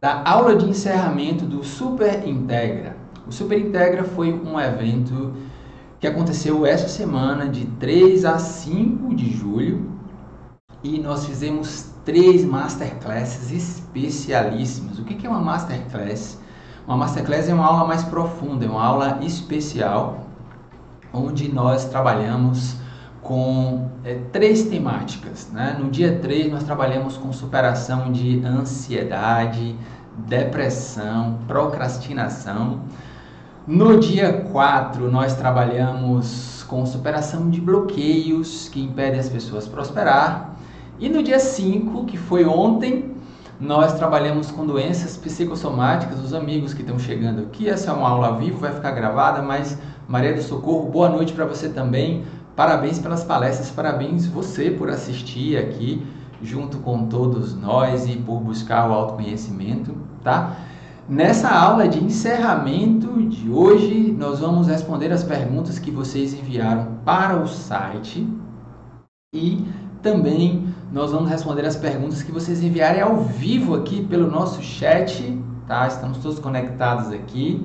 da aula de encerramento do Super Integra. O Super Integra foi um evento que aconteceu essa semana, de 3 a 5 de julho, e nós fizemos três masterclasses especialíssimas. O que é uma masterclass? Uma masterclass é uma aula mais profunda, é uma aula especial, onde nós trabalhamos com é, três temáticas. Né? No dia 3, nós trabalhamos com superação de ansiedade, depressão, procrastinação. No dia 4, nós trabalhamos com superação de bloqueios que impedem as pessoas prosperar. E no dia 5, que foi ontem, nós trabalhamos com doenças psicossomáticas. Os amigos que estão chegando aqui, essa é uma aula ao vivo, vai ficar gravada, mas Maria do Socorro, boa noite para você também. Parabéns pelas palestras, parabéns você por assistir aqui junto com todos nós e por buscar o autoconhecimento, tá? Nessa aula de encerramento de hoje, nós vamos responder as perguntas que vocês enviaram para o site e também nós vamos responder as perguntas que vocês enviarem ao vivo aqui pelo nosso chat, tá? Estamos todos conectados aqui.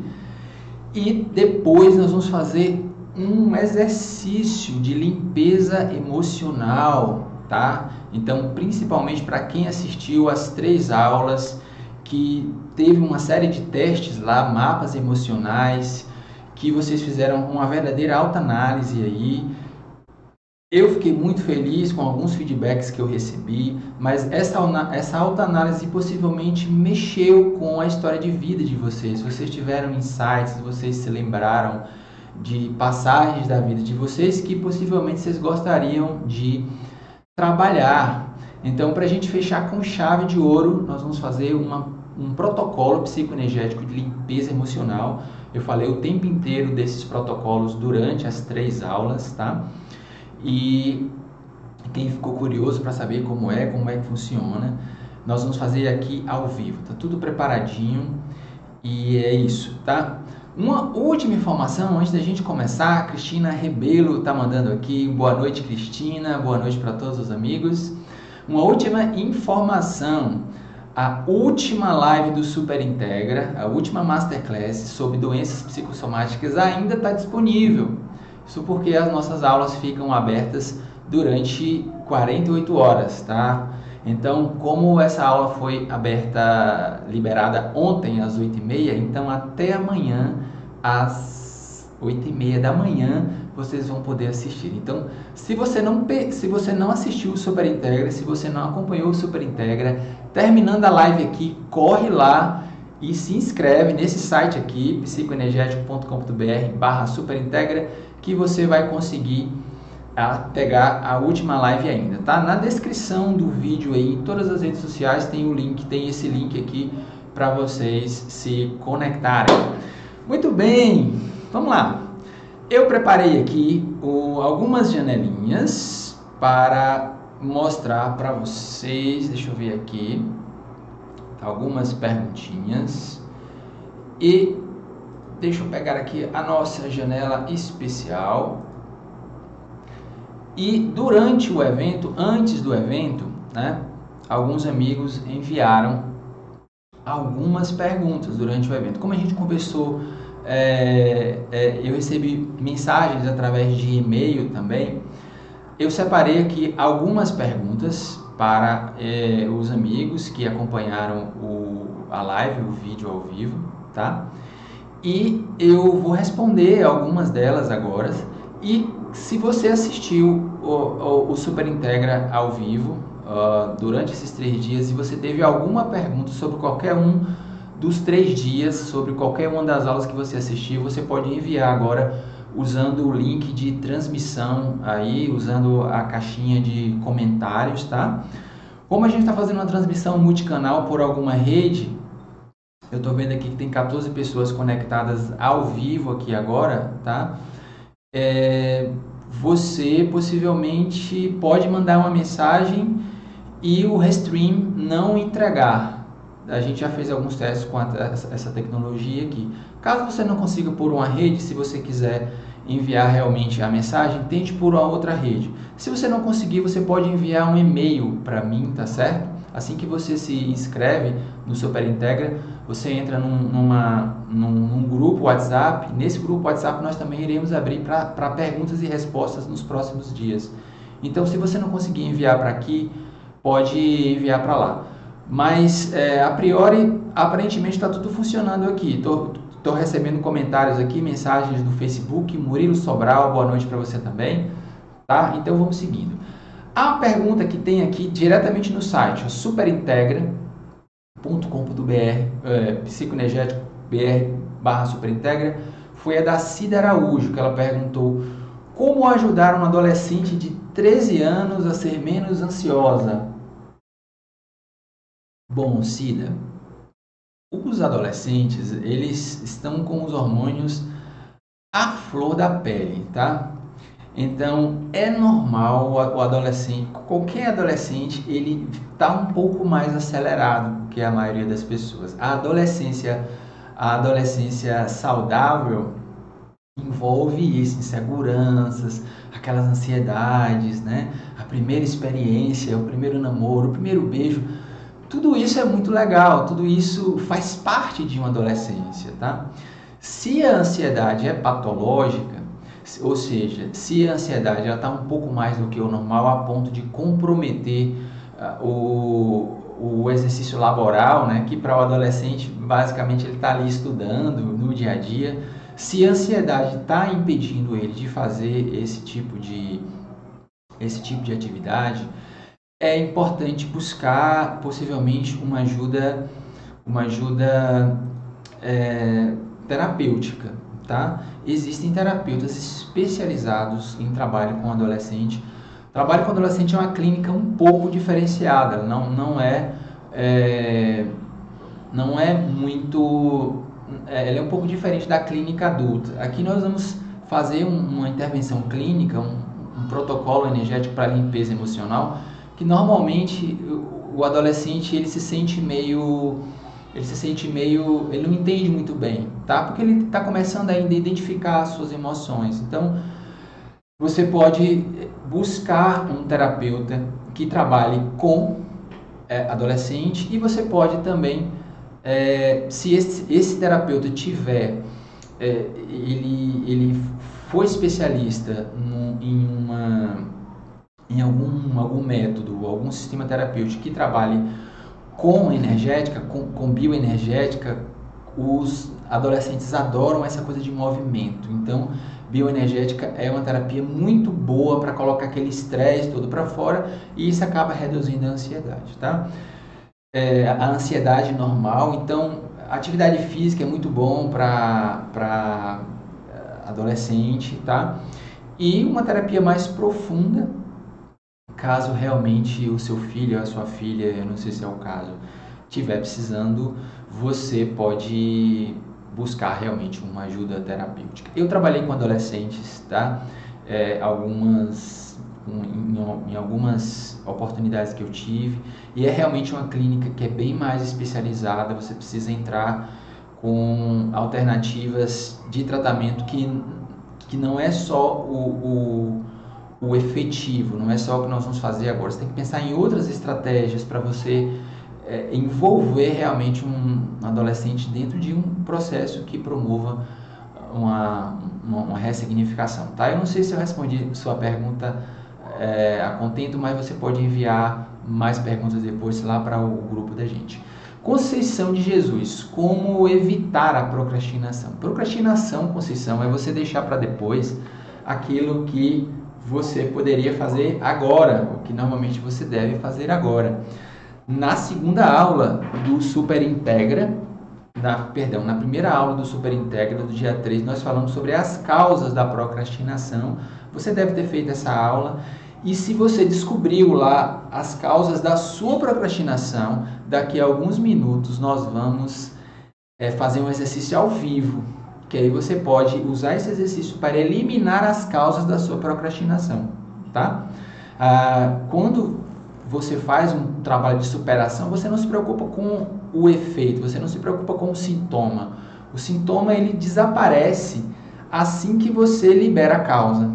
E depois nós vamos fazer um exercício de limpeza emocional, tá? Então, principalmente para quem assistiu as três aulas, que teve uma série de testes lá, mapas emocionais, que vocês fizeram uma verdadeira autoanálise aí. Eu fiquei muito feliz com alguns feedbacks que eu recebi, mas essa, essa autoanálise possivelmente mexeu com a história de vida de vocês. Vocês tiveram insights, vocês se lembraram de passagens da vida de vocês que possivelmente vocês gostariam de trabalhar. Então, para a gente fechar com chave de ouro, nós vamos fazer uma, um protocolo psicoenergético de limpeza emocional. Eu falei o tempo inteiro desses protocolos durante as três aulas, tá? E quem ficou curioso para saber como é, como é que funciona, nós vamos fazer aqui ao vivo. Tá tudo preparadinho e é isso, tá? Uma última informação antes da gente começar, a Cristina Rebelo está mandando aqui. Boa noite, Cristina. Boa noite para todos os amigos. Uma última informação. A última live do Super Integra, a última masterclass sobre doenças psicossomáticas ainda está disponível. Isso porque as nossas aulas ficam abertas durante 48 horas, tá? Então, como essa aula foi aberta, liberada ontem às 8h30, então até amanhã às 8h30 da manhã vocês vão poder assistir. Então, se você não, se você não assistiu o Super Integra, se você não acompanhou o Super Integra, terminando a live aqui, corre lá e se inscreve nesse site aqui, psicoenergético.com.br barra Superintegra, que você vai conseguir a pegar a última live ainda, tá? Na descrição do vídeo aí, em todas as redes sociais tem o link, tem esse link aqui para vocês se conectarem. Muito bem, vamos lá. Eu preparei aqui o, algumas janelinhas para mostrar para vocês, deixa eu ver aqui, algumas perguntinhas. E deixa eu pegar aqui a nossa janela especial. E durante o evento, antes do evento, né, alguns amigos enviaram algumas perguntas durante o evento. Como a gente conversou, é, é, eu recebi mensagens através de e-mail também. Eu separei aqui algumas perguntas para é, os amigos que acompanharam o, a live, o vídeo ao vivo, tá? E eu vou responder algumas delas agora e se você assistiu o, o, o Super Integra ao vivo uh, durante esses três dias e você teve alguma pergunta sobre qualquer um dos três dias, sobre qualquer uma das aulas que você assistiu, você pode enviar agora usando o link de transmissão aí, usando a caixinha de comentários, tá? Como a gente está fazendo uma transmissão multicanal por alguma rede, eu estou vendo aqui que tem 14 pessoas conectadas ao vivo aqui agora, tá? é, você possivelmente pode mandar uma mensagem e o Restream não entregar. A gente já fez alguns testes com a, essa tecnologia aqui. Caso você não consiga por uma rede, se você quiser enviar realmente a mensagem, tente por uma outra rede. Se você não conseguir, você pode enviar um e-mail para mim, tá certo? Assim que você se inscreve no Super Integra, você entra num, numa, num, num, grupo WhatsApp. Nesse grupo WhatsApp nós também iremos abrir para perguntas e respostas nos próximos dias. Então, se você não conseguir enviar para aqui, pode enviar para lá. Mas, é, a priori, aparentemente está tudo funcionando aqui. Estou recebendo comentários aqui, mensagens do Facebook. Murilo Sobral, boa noite para você também. Tá? Então, vamos seguindo. A pergunta que tem aqui diretamente no site, superintegra.com.br, é, psicoenergético br barra superintegra, foi a da Cida Araújo, que ela perguntou como ajudar uma adolescente de 13 anos a ser menos ansiosa? Bom, Cida, os adolescentes, eles estão com os hormônios à flor da pele, tá? Então, é normal o adolescente, qualquer adolescente, ele está um pouco mais acelerado que a maioria das pessoas. A adolescência, a adolescência saudável, envolve isso, inseguranças, aquelas ansiedades, né? A primeira experiência, o primeiro namoro, o primeiro beijo, tudo isso é muito legal, tudo isso faz parte de uma adolescência, tá? Se a ansiedade é patológica, ou seja, se a ansiedade está um pouco mais do que o normal a ponto de comprometer uh, o, o exercício laboral, né, que para o adolescente basicamente ele está ali estudando no dia a dia, se a ansiedade está impedindo ele de fazer esse tipo de, esse tipo de atividade, é importante buscar possivelmente uma ajuda, uma ajuda é, terapêutica, tá? Existem terapeutas especializados em trabalho com adolescente. Trabalho com adolescente é uma clínica um pouco diferenciada, não, não é, é não é muito é, ela é um pouco diferente da clínica adulta. Aqui nós vamos fazer um, uma intervenção clínica, um, um protocolo energético para limpeza emocional, que normalmente o, adolescente ele se sente meio ele se sente meio, ele não entende muito bem, tá? Porque ele está começando ainda a identificar as suas emoções. Então, você pode buscar um terapeuta que trabalhe com é, adolescente e você pode também é, se esse, esse, terapeuta tiver, é, ele, ele for especialista em, uma, em algum, algum método, algum sistema terapêutico que trabalhe com energética, com, com bioenergética, os adolescentes adoram essa coisa de movimento. Então, bioenergética é uma terapia muito boa para colocar aquele estresse todo para fora e isso acaba reduzindo a ansiedade, tá? é, a ansiedade normal. Então, atividade física é muito bom para é, adolescente, tá? E uma terapia mais profunda, caso realmente o seu filho a sua filha, eu não sei se é o caso, estiver precisando, você pode buscar realmente uma ajuda terapêutica. Eu trabalhei com adolescentes, tá? É, algumas em, em, algumas oportunidades que eu tive e é realmente uma clínica que é bem mais especializada. Você precisa entrar com alternativas de tratamento que, que não é só o, o, o efetivo, não é só o que nós vamos fazer agora. Você tem que pensar em outras estratégias para você é, envolver realmente um adolescente dentro de um processo que promova uma, uma, uma ressignificação, tá? Eu não sei se eu respondi sua pergunta é, a contento, mas você pode enviar mais perguntas depois lá para o grupo da gente. Conceição de Jesus, como evitar a procrastinação? Procrastinação, Conceição, é você deixar para depois aquilo que você poderia fazer agora, o que normalmente você deve fazer agora. Na segunda aula do Super Integra, na, perdão, na primeira aula do Super Integra do dia 3, nós falamos sobre as causas da procrastinação. Você deve ter feito essa aula e se você descobriu lá as causas da sua procrastinação, daqui a alguns minutos nós vamos é, fazer um exercício ao vivo, que aí você pode usar esse exercício para eliminar as causas da sua procrastinação, tá? Ah, quando você faz um trabalho de superação, você não se preocupa com o efeito, você não se preocupa com o sintoma. O sintoma ele desaparece assim que você libera a causa.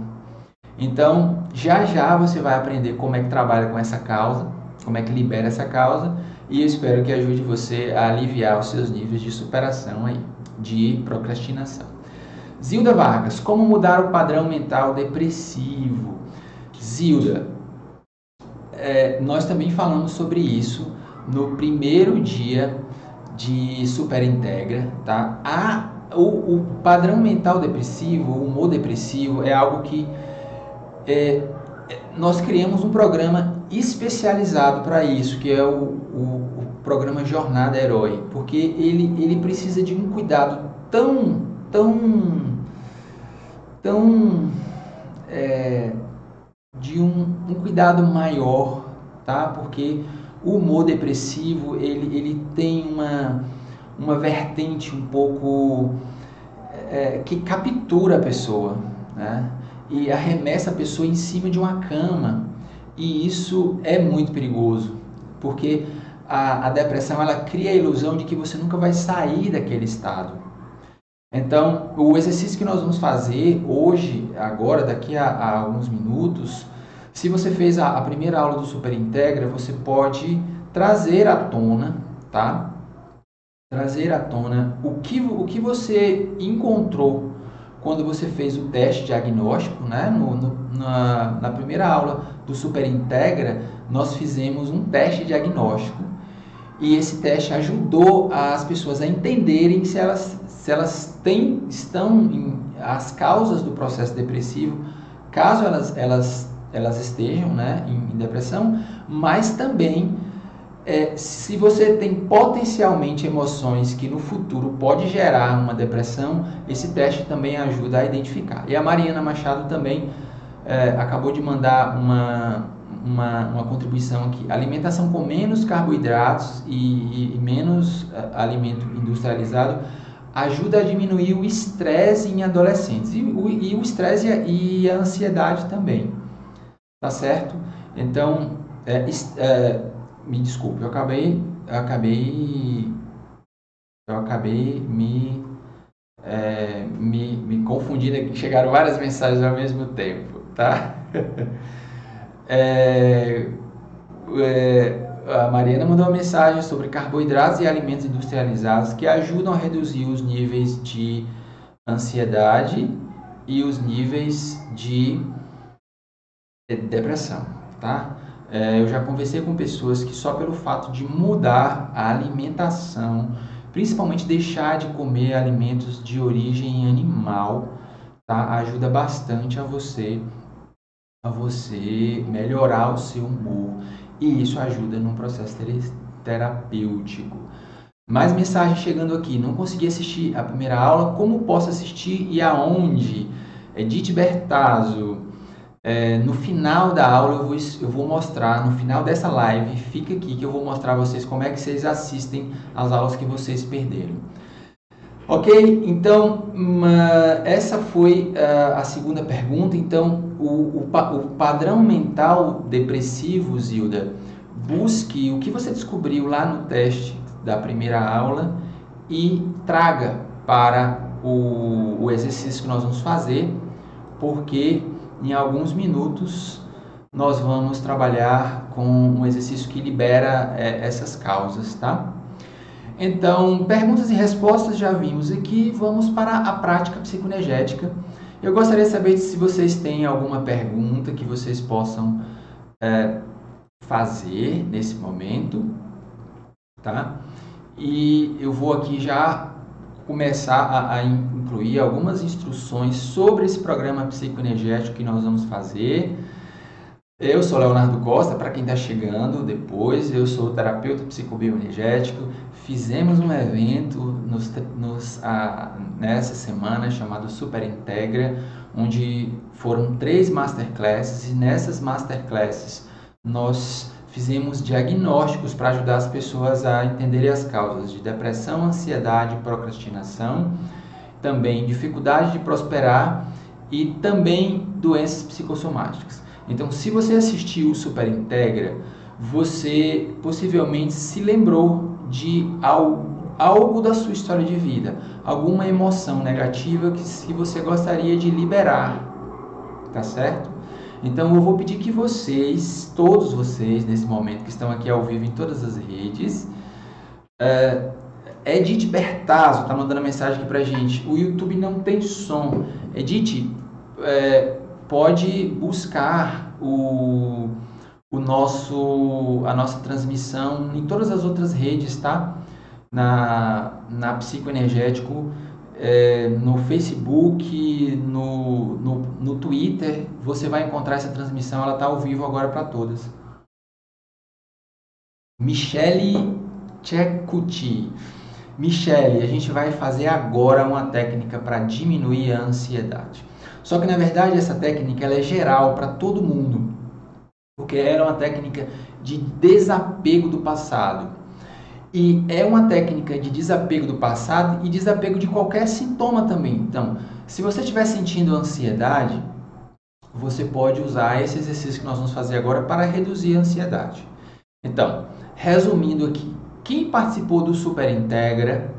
Então, já já você vai aprender como é que trabalha com essa causa, como é que libera essa causa, e eu espero que ajude você a aliviar os seus níveis de superação aí, de procrastinação. Zilda Vargas, como mudar o padrão mental depressivo? Zilda, é, nós também falamos sobre isso no primeiro dia de Super Integra, tá? A, o, o padrão mental depressivo, o humor depressivo é algo que é, nós criamos um programa especializado para isso, que é o, o, programa Jornada Herói, porque ele, ele precisa de um cuidado tão, tão, tão, é, de um, um cuidado maior, tá? Porque o humor depressivo, ele, ele tem uma, uma vertente um pouco é, que captura a pessoa, né? E arremessa a pessoa em cima de uma cama. E isso é muito perigoso, porque a, a depressão ela cria a ilusão de que você nunca vai sair daquele estado. Então, o exercício que nós vamos fazer hoje, agora, daqui a, a alguns minutos, se você fez a, a primeira aula do Super Integra, você pode trazer à tona, tá? Trazer à tona o que, o que você encontrou quando você fez o teste diagnóstico, né? No, no, na, na primeira aula do Super Integra, nós fizemos um teste diagnóstico e esse teste ajudou as pessoas a entenderem se elas, se elas têm, estão em, as causas do processo depressivo, caso elas, elas elas estejam né, em, em depressão, mas também é, se você tem potencialmente emoções que no futuro pode gerar uma depressão, esse teste também ajuda a identificar. E a Mariana Machado também é, acabou de mandar uma, uma, uma, contribuição aqui. Alimentação com menos carboidratos e, e, menos uh, alimento industrializado ajuda a diminuir o estresse em adolescentes e o estresse e, e a ansiedade também. Tá certo? Então, é, é, me desculpe, eu acabei, eu acabei, eu acabei me, é, me, me confundindo aqui. Chegaram várias mensagens ao mesmo tempo, tá? é, é, a Mariana mandou uma mensagem sobre carboidratos e alimentos industrializados que ajudam a reduzir os níveis de ansiedade e os níveis de depressão, tá? É, eu já conversei com pessoas que só pelo fato de mudar a alimentação, principalmente deixar de comer alimentos de origem animal, tá? Ajuda bastante a você a você melhorar o seu humor e isso ajuda no processo terapêutico. Mais mensagem chegando aqui. Não consegui assistir a primeira aula. Como posso assistir e aonde? Edith Bertazzo. É, no final da aula eu vou, eu vou mostrar, no final dessa live, fica aqui que eu vou mostrar a vocês como é que vocês assistem as aulas que vocês perderam. Ok? Então, uma, essa foi uh, a segunda pergunta. Então, o, o, o, padrão mental depressivo, Zilda, busque o que você descobriu lá no teste da primeira aula e traga para o, o exercício que nós vamos fazer, porque em alguns minutos nós vamos trabalhar com um exercício que libera é, essas causas, tá? Então, perguntas e respostas já vimos aqui, vamos para a prática psicoenergética. Eu gostaria de saber se vocês têm alguma pergunta que vocês possam é, fazer nesse momento, tá? E eu vou aqui já começar a, a incluir algumas instruções sobre esse programa psicoenergético que nós vamos fazer. Eu sou Leonardo Costa, para quem está chegando depois, eu sou terapeuta psicobioenergético. Fizemos um evento nos, nos, a, nessa semana chamado Super Integra, onde foram três masterclasses e nessas masterclasses nós fizemos diagnósticos para ajudar as pessoas a entenderem as causas de depressão, ansiedade, procrastinação, também dificuldade de prosperar e também doenças psicossomáticas. Então, se você assistiu o Super Integra, você possivelmente se lembrou de algo da sua história de vida, alguma emoção negativa que, que você gostaria de liberar, tá certo? Então eu vou pedir que vocês, todos vocês nesse momento que estão aqui ao vivo em todas as redes, é, Edith Bertazzo está mandando mensagem aqui pra gente. O YouTube não tem som. Edith, é, pode buscar o, o nosso, a nossa transmissão em todas as outras redes, tá? Na, na Psicoenergético, é, no Facebook, no, no, no Twitter, você vai encontrar essa transmissão, ela está ao vivo agora para todas. Michele Cecuti. Michele, a gente vai fazer agora uma técnica para diminuir a ansiedade. Só que na verdade essa técnica ela é geral para todo mundo, porque ela é uma técnica de desapego do passado. E é uma técnica de desapego do passado e desapego de qualquer sintoma também. Então, se você estiver sentindo ansiedade, você pode usar esse exercício que nós vamos fazer agora para reduzir a ansiedade. Então, resumindo aqui, quem participou do Super Integra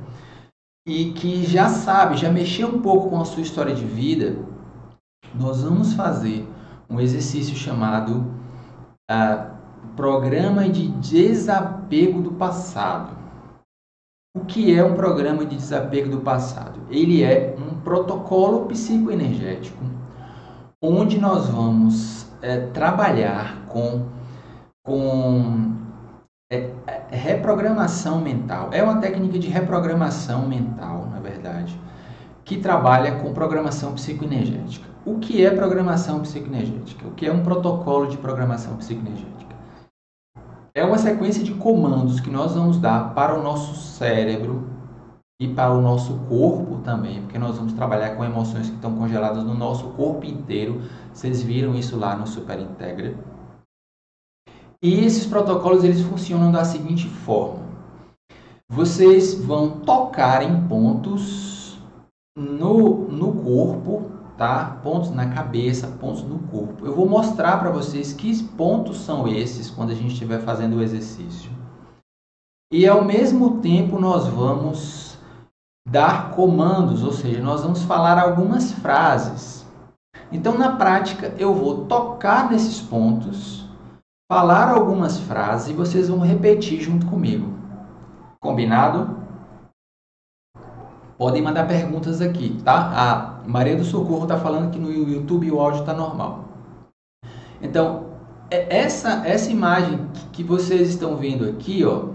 e que já sabe, já mexeu um pouco com a sua história de vida, nós vamos fazer um exercício chamado uh, Programa de Desapego do Passado. O que é um programa de desapego do passado? Ele é um protocolo psicoenergético onde nós vamos é, trabalhar com, com é, reprogramação mental. É uma técnica de reprogramação mental, na verdade, que trabalha com programação psicoenergética. O que é programação psicoenergética? O que é um protocolo de programação psicoenergética? É uma sequência de comandos que nós vamos dar para o nosso cérebro e para o nosso corpo também, porque nós vamos trabalhar com emoções que estão congeladas no nosso corpo inteiro. Vocês viram isso lá no Super Integra. E esses protocolos eles funcionam da seguinte forma: vocês vão tocar em pontos no, no corpo tá? Pontos na cabeça, pontos no corpo. Eu vou mostrar para vocês que pontos são esses quando a gente estiver fazendo o exercício. E ao mesmo tempo nós vamos dar comandos, ou seja, nós vamos falar algumas frases. Então na prática eu vou tocar nesses pontos, falar algumas frases e vocês vão repetir junto comigo. Combinado? Podem mandar perguntas aqui, tá? A Maria do Socorro está falando que no YouTube o áudio está normal. Então, é, essa, essa imagem que vocês estão vendo aqui, ó,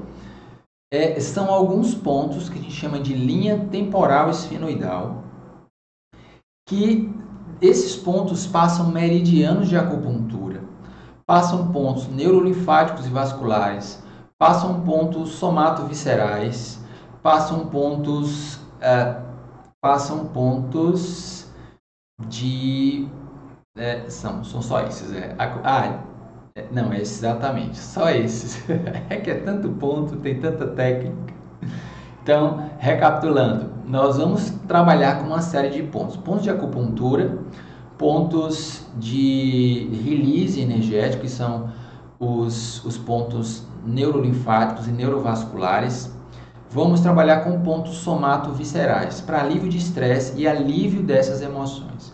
é, são alguns pontos que a gente chama de linha temporal esfenoidal, que esses pontos passam meridianos de acupuntura, passam pontos neurolinfáticos e vasculares, passam pontos somato-viscerais, passam pontos é, passam pontos de. É, são, são só esses. É. Ah, é, não, é exatamente, só esses. é que é tanto ponto, tem tanta técnica. Então, recapitulando, nós vamos trabalhar com uma série de pontos: pontos de acupuntura, pontos de release energético, que são os, os pontos neurolinfáticos e neurovasculares, Vamos trabalhar com pontos somato-viscerais para alívio de estresse e alívio dessas emoções.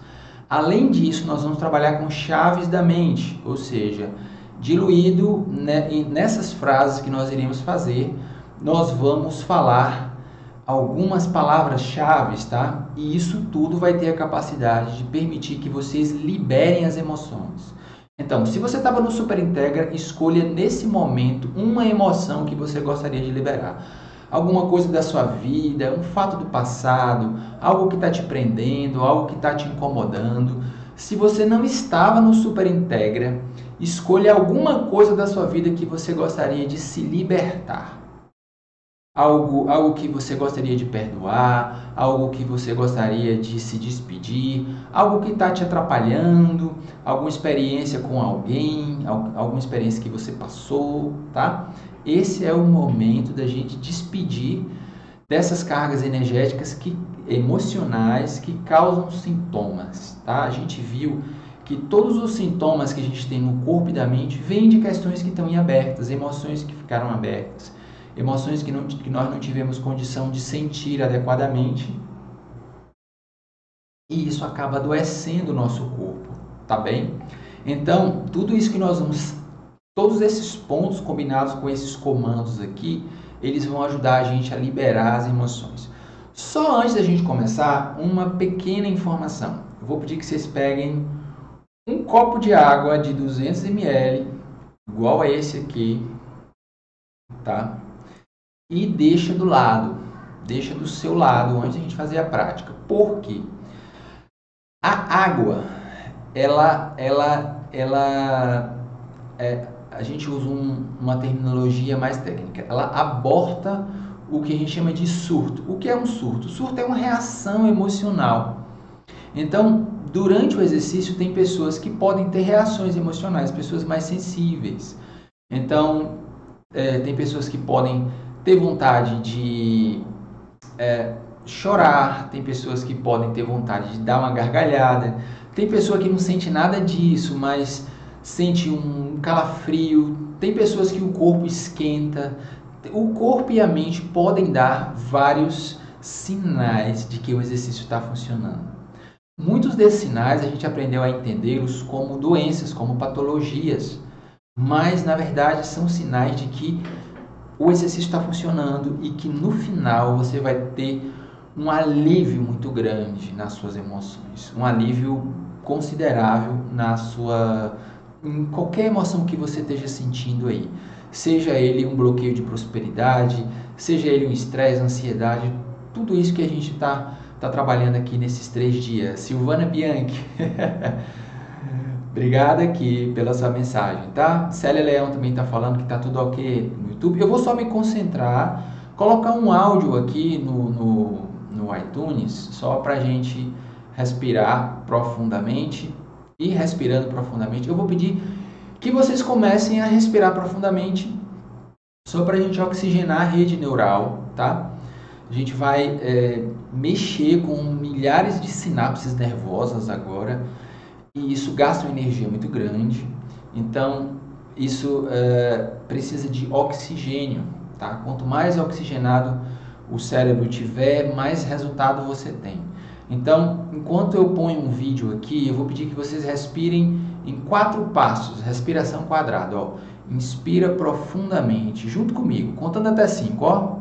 Além disso, nós vamos trabalhar com chaves da mente, ou seja, diluído nessas frases que nós iremos fazer, nós vamos falar algumas palavras-chave, tá? E isso tudo vai ter a capacidade de permitir que vocês liberem as emoções. Então, se você estava no Super Integra, escolha nesse momento uma emoção que você gostaria de liberar alguma coisa da sua vida, um fato do passado, algo que está te prendendo, algo que está te incomodando. Se você não estava no Super Integra, escolha alguma coisa da sua vida que você gostaria de se libertar. Algo, algo que você gostaria de perdoar, algo que você gostaria de se despedir, algo que está te atrapalhando, alguma experiência com alguém, alguma experiência que você passou, tá? Esse é o momento da gente despedir dessas cargas energéticas que emocionais que causam sintomas, tá? A gente viu que todos os sintomas que a gente tem no corpo e da mente vêm de questões que estão em abertas, emoções que ficaram abertas, emoções que, não, que nós não tivemos condição de sentir adequadamente. E isso acaba adoecendo o nosso corpo, tá bem? Então, tudo isso que nós vamos, todos esses pontos combinados com esses comandos aqui, eles vão ajudar a gente a liberar as emoções. Só antes da gente começar, uma pequena informação. Eu vou pedir que vocês peguem um copo de água de 200 ml, igual a esse aqui, tá? E deixa do lado, deixa do seu lado antes da gente fazer a prática. Por quê? A água, ela, ela, ela, é, a gente usa um, uma terminologia mais técnica. Ela aborta o que a gente chama de surto. O que é um surto? Surto é uma reação emocional. Então, durante o exercício, tem pessoas que podem ter reações emocionais, pessoas mais sensíveis. Então, é, tem pessoas que podem ter vontade de é, chorar, tem pessoas que podem ter vontade de dar uma gargalhada, tem pessoa que não sente nada disso, mas sente um calafrio, tem pessoas que o corpo esquenta. O corpo e a mente podem dar vários sinais de que o exercício está funcionando. Muitos desses sinais a gente aprendeu a entendê-los como doenças, como patologias, mas na verdade são sinais de que o exercício está funcionando e que no final você vai ter um alívio muito grande nas suas emoções, um alívio considerável na sua em qualquer emoção que você esteja sentindo aí. Seja ele um bloqueio de prosperidade, seja ele um estresse, ansiedade, tudo isso que a gente está tá trabalhando aqui nesses três dias. Silvana Bianchi, obrigada aqui pela sua mensagem, tá? Célia Leão também está falando que está tudo ok no YouTube. Eu vou só me concentrar, colocar um áudio aqui no, no, no iTunes, só para gente respirar profundamente e respirando profundamente. Eu vou pedir que vocês comecem a respirar profundamente, só para a gente oxigenar a rede neural, tá? A gente vai é, mexer com milhares de sinapses nervosas agora e isso gasta uma energia muito grande. Então, isso é, precisa de oxigênio, tá? Quanto mais oxigenado o cérebro tiver, mais resultado você tem. Então, enquanto eu ponho um vídeo aqui, eu vou pedir que vocês respirem em quatro passos, respiração quadrada. Ó. Inspira profundamente, junto comigo, contando até cinco. Ó.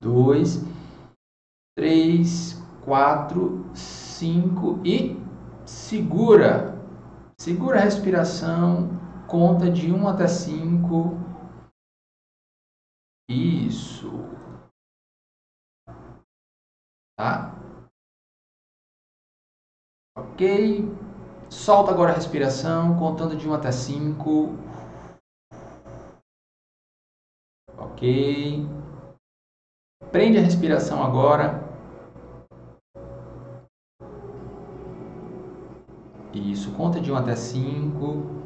Dois, três, quatro, cinco e segura. Segura a respiração, conta de um até cinco. Isso. Tá? Ok. Solta agora a respiração, contando de 1 até 5. Ok. Prende a respiração agora. Isso, conta de 1 até 5.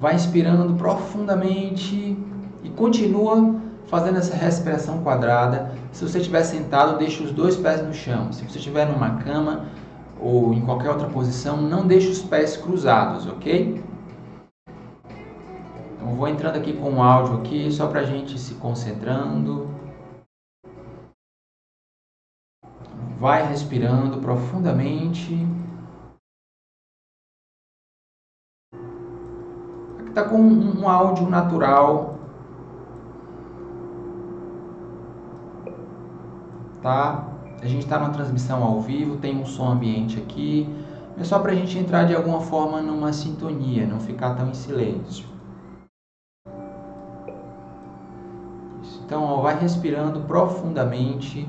Vai inspirando profundamente e continua fazendo essa respiração quadrada. Se você estiver sentado, deixe os dois pés no chão. Se você estiver numa cama, ou em qualquer outra posição, não deixe os pés cruzados, ok? Então vou entrando aqui com o áudio aqui, só para a gente se concentrando. Vai respirando profundamente. Aqui está com um, áudio natural. Tá? A gente está numa transmissão ao vivo, tem um som ambiente aqui, é só para a gente entrar de alguma forma numa sintonia, não ficar tão em silêncio. Então, ó, vai respirando profundamente.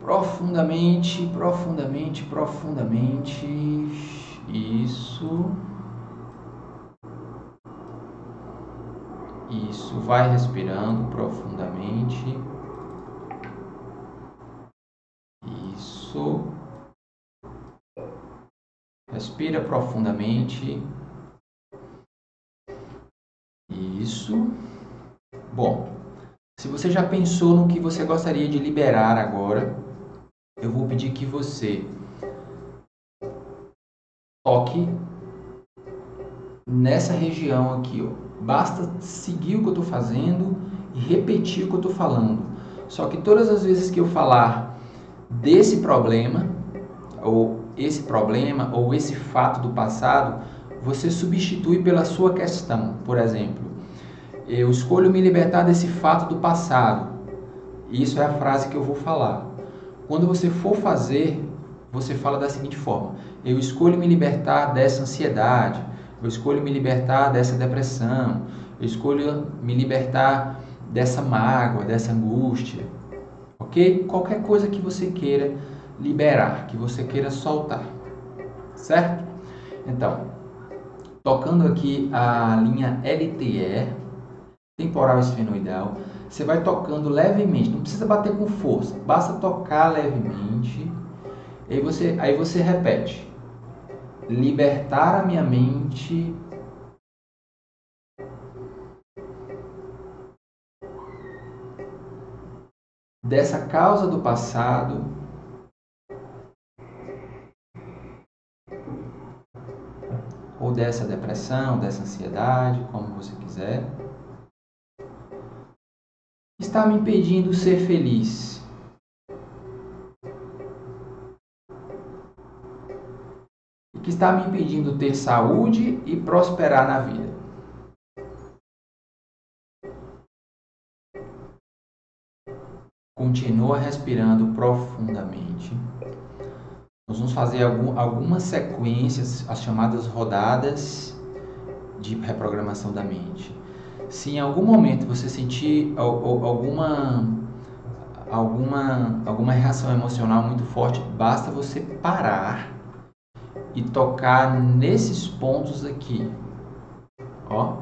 Profundamente, profundamente, profundamente. Isso. Isso, vai respirando profundamente. Isso. Respira profundamente. Isso. Bom, se você já pensou no que você gostaria de liberar agora, eu vou pedir que você toque nessa região aqui, ó, Basta seguir o que eu estou fazendo e repetir o que eu estou falando. Só que todas as vezes que eu falar desse problema, ou esse problema, ou esse fato do passado, você substitui pela sua questão. Por exemplo, eu escolho me libertar desse fato do passado. Isso é a frase que eu vou falar. Quando você for fazer, você fala da seguinte forma: Eu escolho me libertar dessa ansiedade, eu escolho me libertar dessa depressão, eu escolho me libertar dessa mágoa, dessa angústia. Ok? Qualquer coisa que você queira liberar, que você queira soltar. Certo? Então, tocando aqui a linha LTE, temporal esfenoidal, você vai tocando levemente, não precisa bater com força, basta tocar levemente. Aí você, aí você repete: libertar a minha mente dessa causa do passado ou dessa depressão, dessa ansiedade, como você quiser, está me impedindo ser feliz. E que está me impedindo ter saúde e prosperar na vida. Continua respirando profundamente. Nós vamos fazer algum, algumas sequências, as chamadas rodadas de reprogramação da mente. Se em algum momento você sentir alguma alguma alguma reação emocional muito forte, basta você parar e tocar nesses pontos aqui. Ó,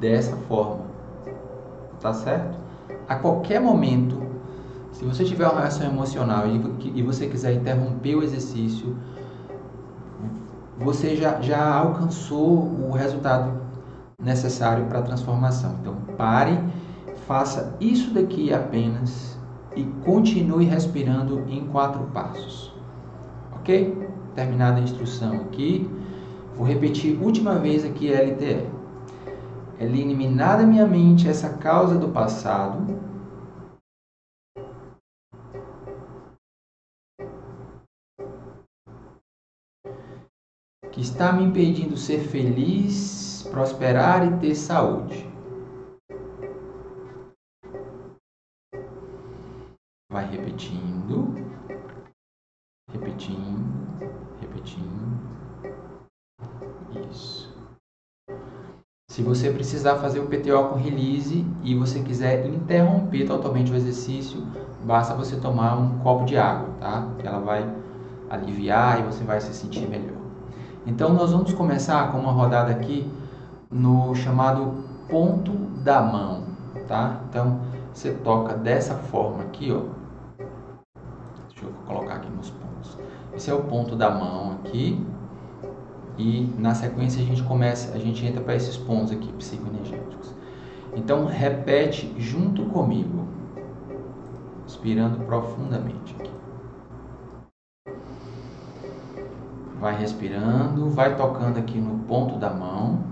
dessa forma. Tá certo? A qualquer momento se você tiver uma reação emocional e, você quiser interromper o exercício, você já, já alcançou o resultado necessário para a transformação. Então, pare, faça isso daqui apenas e continue respirando em quatro passos. Ok? Terminada a instrução aqui, vou repetir última vez aqui LTE. Eliminar da minha mente essa causa do passado que está me impedindo ser feliz, prosperar e ter saúde. Vai repetindo, repetindo, repetindo. Isso. Se você precisar fazer o PTO com release e você quiser interromper totalmente o exercício, basta você tomar um copo de água, tá? Que ela vai aliviar e você vai se sentir melhor. Então nós vamos começar com uma rodada aqui no chamado ponto da mão, tá? Então você toca dessa forma aqui, ó. Deixa eu colocar aqui nos pontos. Esse é o ponto da mão aqui. E na sequência a gente começa, a gente entra para esses pontos aqui psicoenergéticos. Então repete junto comigo, inspirando profundamente Vai respirando, vai tocando aqui no ponto da mão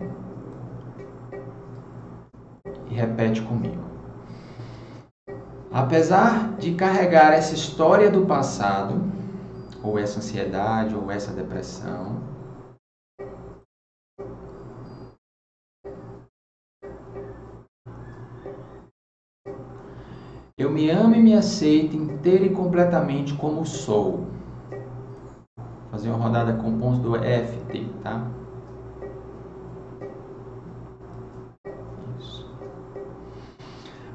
e repete comigo. Apesar de carregar essa história do passado, ou essa ansiedade, ou essa depressão, eu me amo e me aceito inteiro e completamente como sou fazer uma rodada com pontos do EFT, tá? Isso.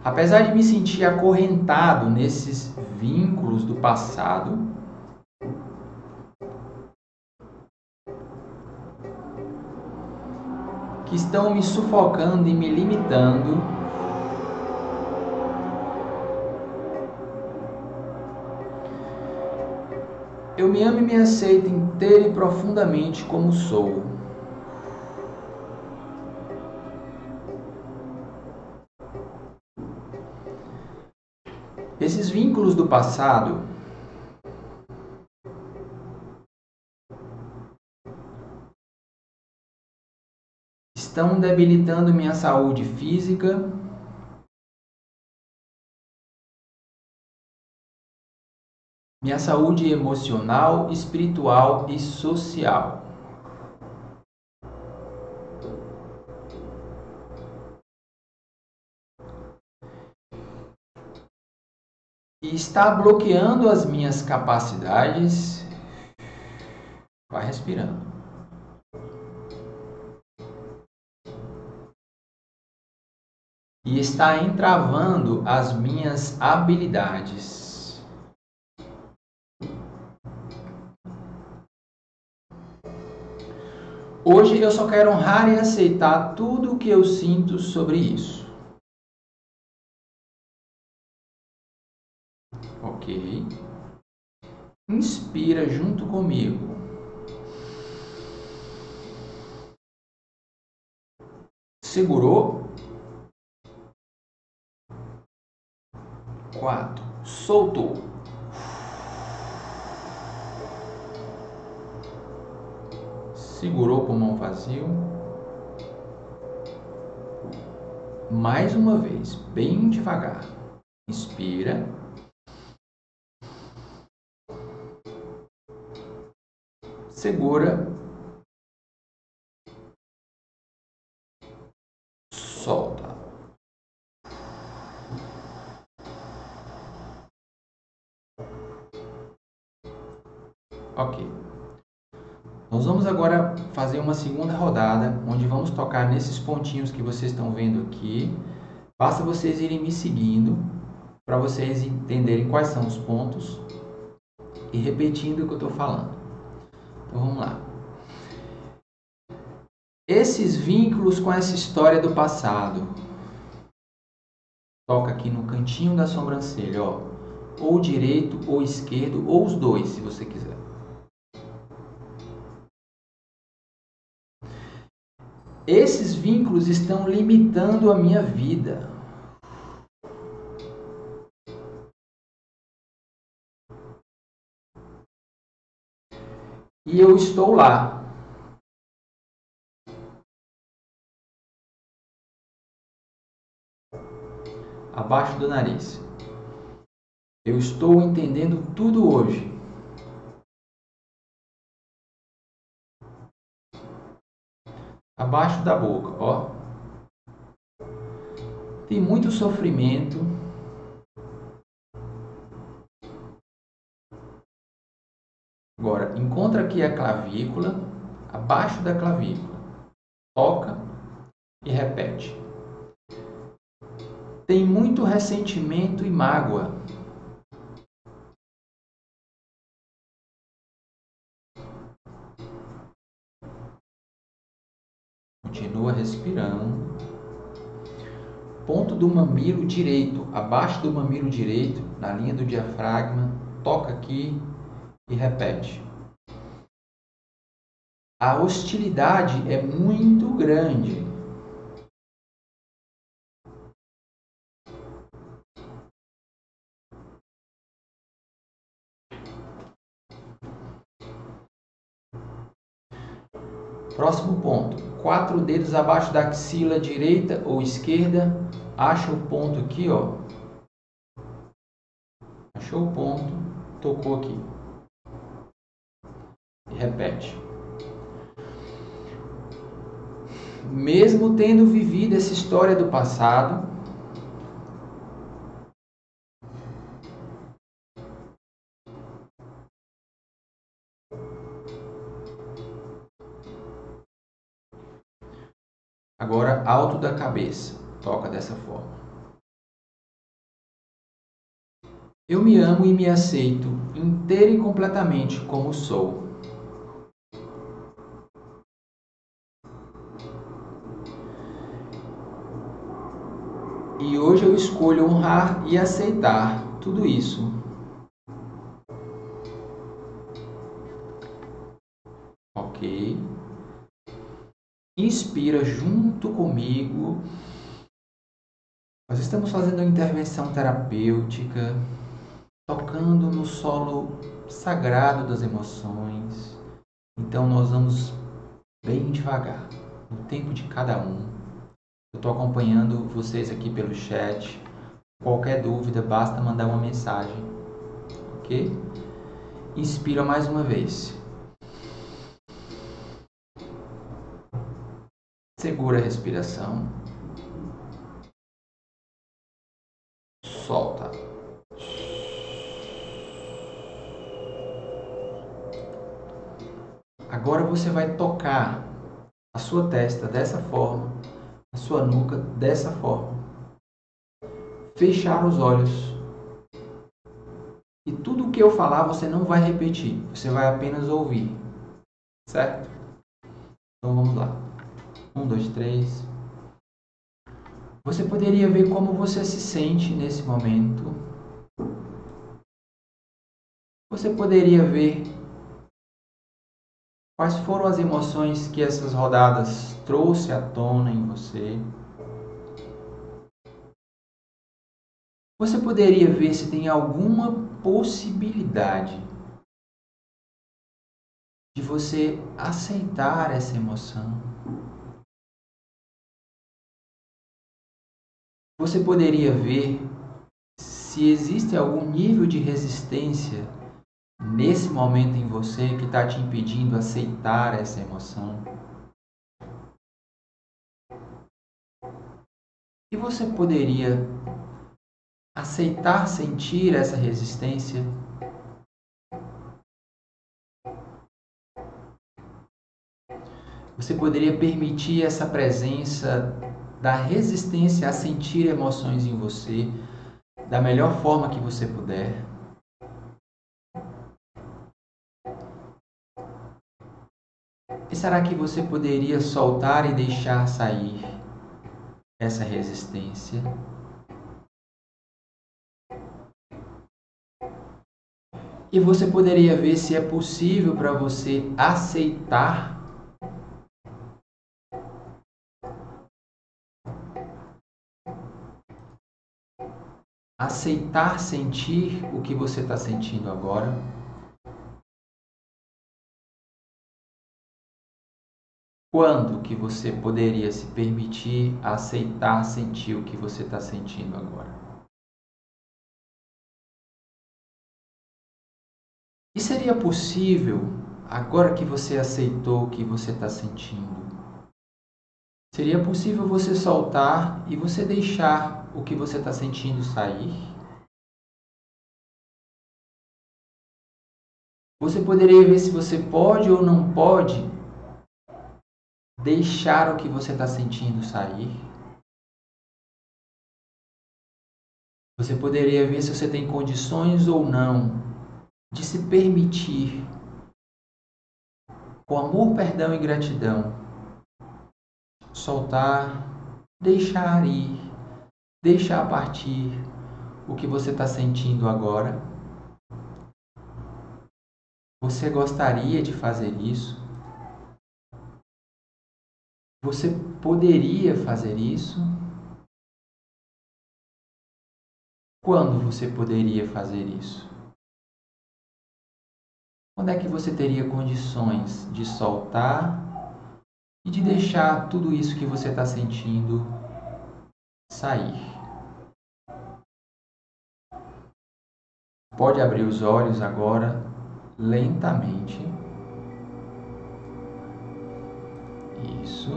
Apesar de me sentir acorrentado nesses vínculos do passado, que estão me sufocando e me limitando Eu me amo e me aceito inteiro e profundamente como sou. Esses vínculos do passado estão debilitando minha saúde física, minha saúde emocional, espiritual e social. E está bloqueando as minhas capacidades. Vai respirando. E está entravando as minhas habilidades. Hoje eu só quero honrar e aceitar tudo o que eu sinto sobre isso. Ok. Inspira junto comigo. Segurou. Quatro. Soltou. Segurou o pulmão vazio. Mais uma vez, bem devagar. Inspira. Segura. Uma segunda rodada, onde vamos tocar nesses pontinhos que vocês estão vendo aqui. Basta vocês irem me seguindo para vocês entenderem quais são os pontos e repetindo o que eu estou falando. Então vamos lá. Esses vínculos com essa história do passado. Toca aqui no cantinho da sobrancelha, ó. Ou direito ou esquerdo, ou os dois, se você quiser. Esses vínculos estão limitando a minha vida. E eu estou lá. Abaixo do nariz. Eu estou entendendo tudo hoje. Abaixo da boca, ó. Tem muito sofrimento. Agora, encontra aqui a clavícula, abaixo da clavícula. Toca e repete. Tem muito ressentimento e mágoa. Continua respirando. Ponto do mamilo direito, abaixo do mamilo direito, na linha do diafragma. Toca aqui e repete. A hostilidade é muito grande. Próximo ponto quatro dedos abaixo da axila direita ou esquerda, acha o ponto aqui, ó. Achou o ponto, tocou aqui. E repete. Mesmo tendo vivido essa história do passado, alto da cabeça. Toca dessa forma. Eu me amo e me aceito inteira e completamente como sou. E hoje eu escolho honrar e aceitar tudo isso. Ok. Inspira junto comigo. Nós estamos fazendo uma intervenção terapêutica, tocando no solo sagrado das emoções. Então nós vamos bem devagar. no tempo de cada um. Eu estou acompanhando vocês aqui pelo chat. Qualquer dúvida, basta mandar uma mensagem. Ok? Inspira mais uma vez. Segura a respiração. Solta. Agora você vai tocar a sua testa dessa forma, a sua nuca dessa forma. Fechar os olhos. E tudo o que eu falar você não vai repetir, você vai apenas ouvir. Certo? Então vamos lá. Um, dois, três. Você poderia ver como você se sente nesse momento. Você poderia ver quais foram as emoções que essas rodadas trouxe à tona em você. Você poderia ver se tem alguma possibilidade de você aceitar essa emoção. Você poderia ver se existe algum nível de resistência nesse momento em você que está te impedindo aceitar essa emoção. E você poderia aceitar sentir essa resistência? Você poderia permitir essa presença da resistência a sentir emoções em você da melhor forma que você puder. E será que você poderia soltar e deixar sair essa resistência? E você poderia ver se é possível para você aceitar aceitar sentir o que você está sentindo agora. Quando que você poderia se permitir aceitar sentir o que você está sentindo agora? E seria possível, agora que você aceitou o que você está sentindo, seria possível você soltar e você deixar o que você está sentindo sair. Você poderia ver se você pode ou não pode deixar o que você está sentindo sair. Você poderia ver se você tem condições ou não de se permitir, com amor, perdão e gratidão, soltar, deixar ir deixar partir o que você está sentindo agora. Você gostaria de fazer isso? Você poderia fazer isso? Quando você poderia fazer isso? Quando é que você teria condições de soltar e de deixar tudo isso que você está sentindo sair? Pode abrir os olhos agora, lentamente. Isso.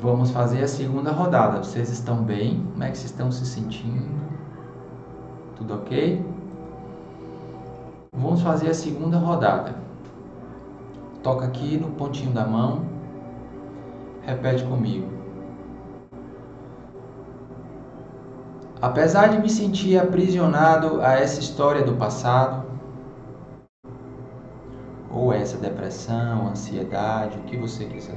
Vamos fazer a segunda rodada. Vocês estão bem? Como é que vocês estão se sentindo? Tudo ok? Vamos fazer a segunda rodada. Toca aqui no pontinho da mão. Repete comigo. Apesar de me sentir aprisionado a essa história do passado, ou essa depressão, ansiedade, o que você quiser.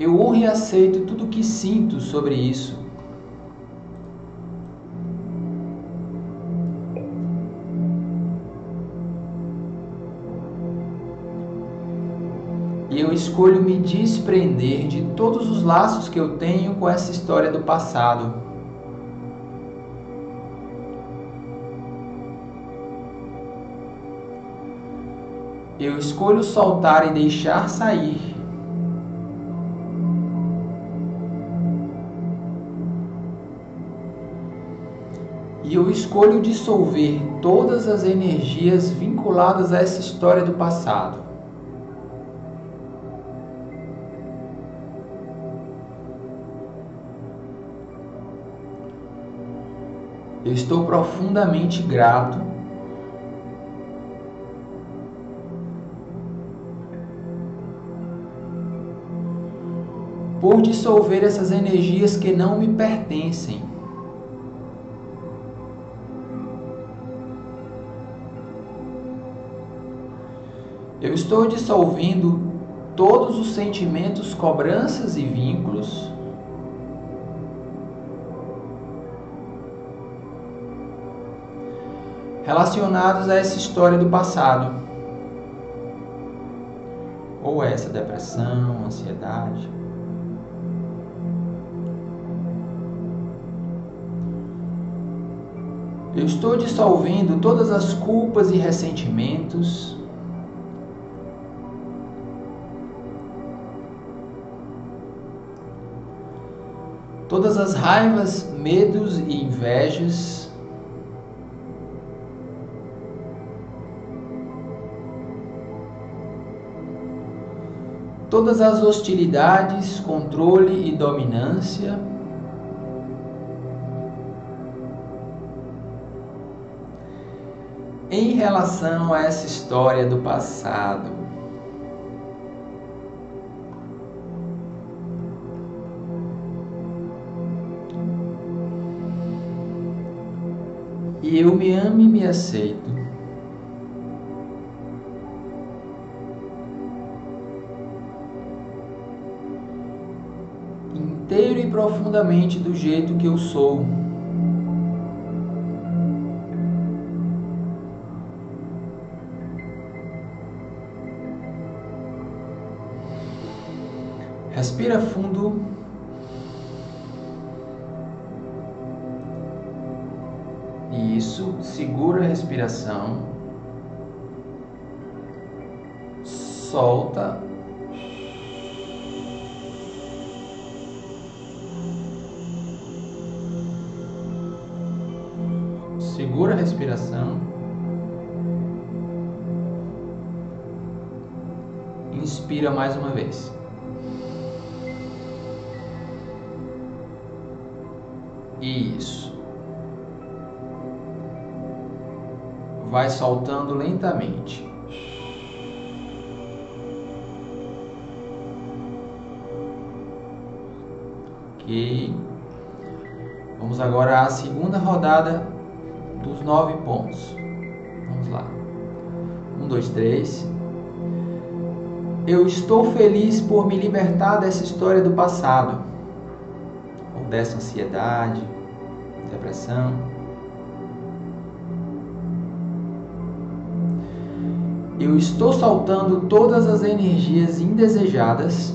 Eu honro e aceito tudo o que sinto sobre isso escolho me desprender de todos os laços que eu tenho com essa história do passado. Eu escolho soltar e deixar sair. E eu escolho dissolver todas as energias vinculadas a essa história do passado. Eu estou profundamente grato por dissolver essas energias que não me pertencem. Eu estou dissolvendo todos os sentimentos, cobranças e vínculos relacionados a essa história do passado. Ou essa depressão, ansiedade. Eu estou dissolvendo todas as culpas e ressentimentos. Todas as raivas, medos e invejas. Todas as hostilidades, controle e dominância. Em relação a essa história do passado, e eu me amo e me aceito. Profundamente do jeito que eu sou. Respira fundo. Isso, segura a respiração. Solta respiração. Inspira mais uma vez. Isso. Vai soltando lentamente. Ok. Vamos agora à segunda rodada nove pontos. Vamos lá. Um, dois, três. Eu estou feliz por me libertar dessa história do passado, ou dessa ansiedade, depressão. Eu estou soltando todas as energias indesejadas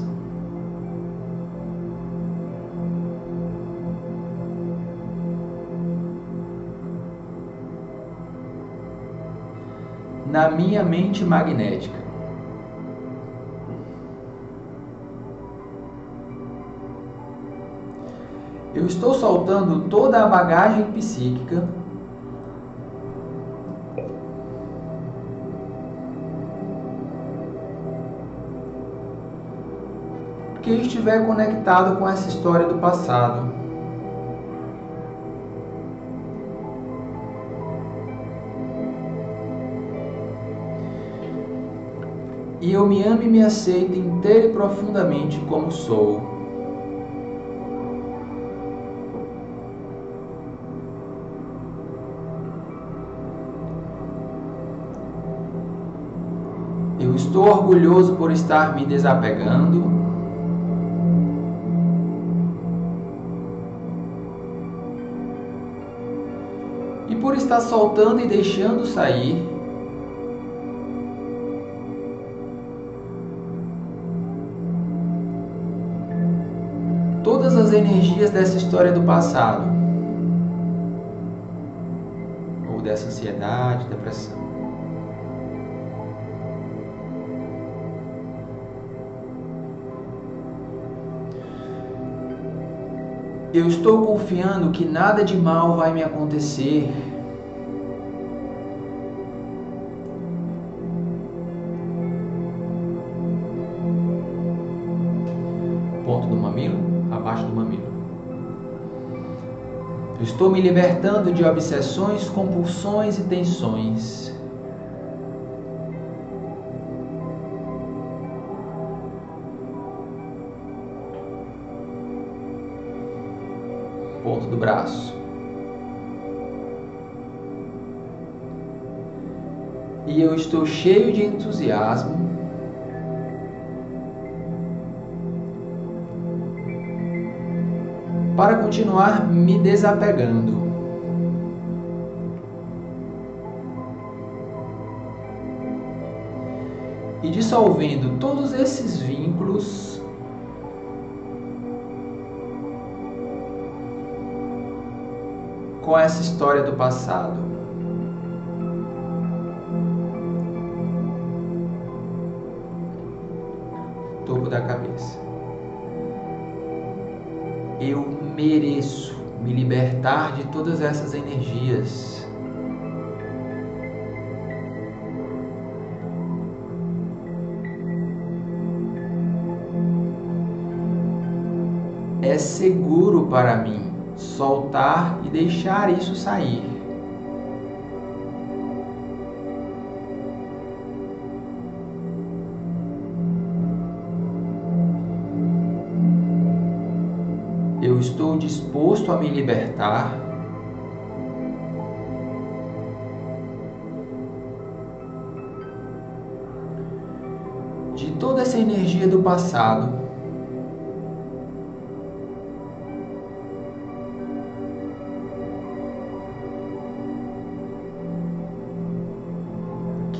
minha mente magnética. Eu estou soltando toda a bagagem psíquica que estiver conectado com essa história do passado. E eu me amo e me aceito inteiro e profundamente como sou. Eu estou orgulhoso por estar me desapegando. E por estar soltando e deixando sair energias dias dessa história do passado, ou dessa ansiedade, depressão. Eu estou confiando que nada de mal vai me acontecer estou me libertando de obsessões, compulsões e tensões. ponto do braço. E eu estou cheio de entusiasmo. Para continuar me desapegando. E dissolvendo todos esses vínculos com essa história do passado. Mereço me libertar de todas essas energias. É seguro para mim soltar e deixar isso sair. Disposto a me libertar. De toda essa energia do passado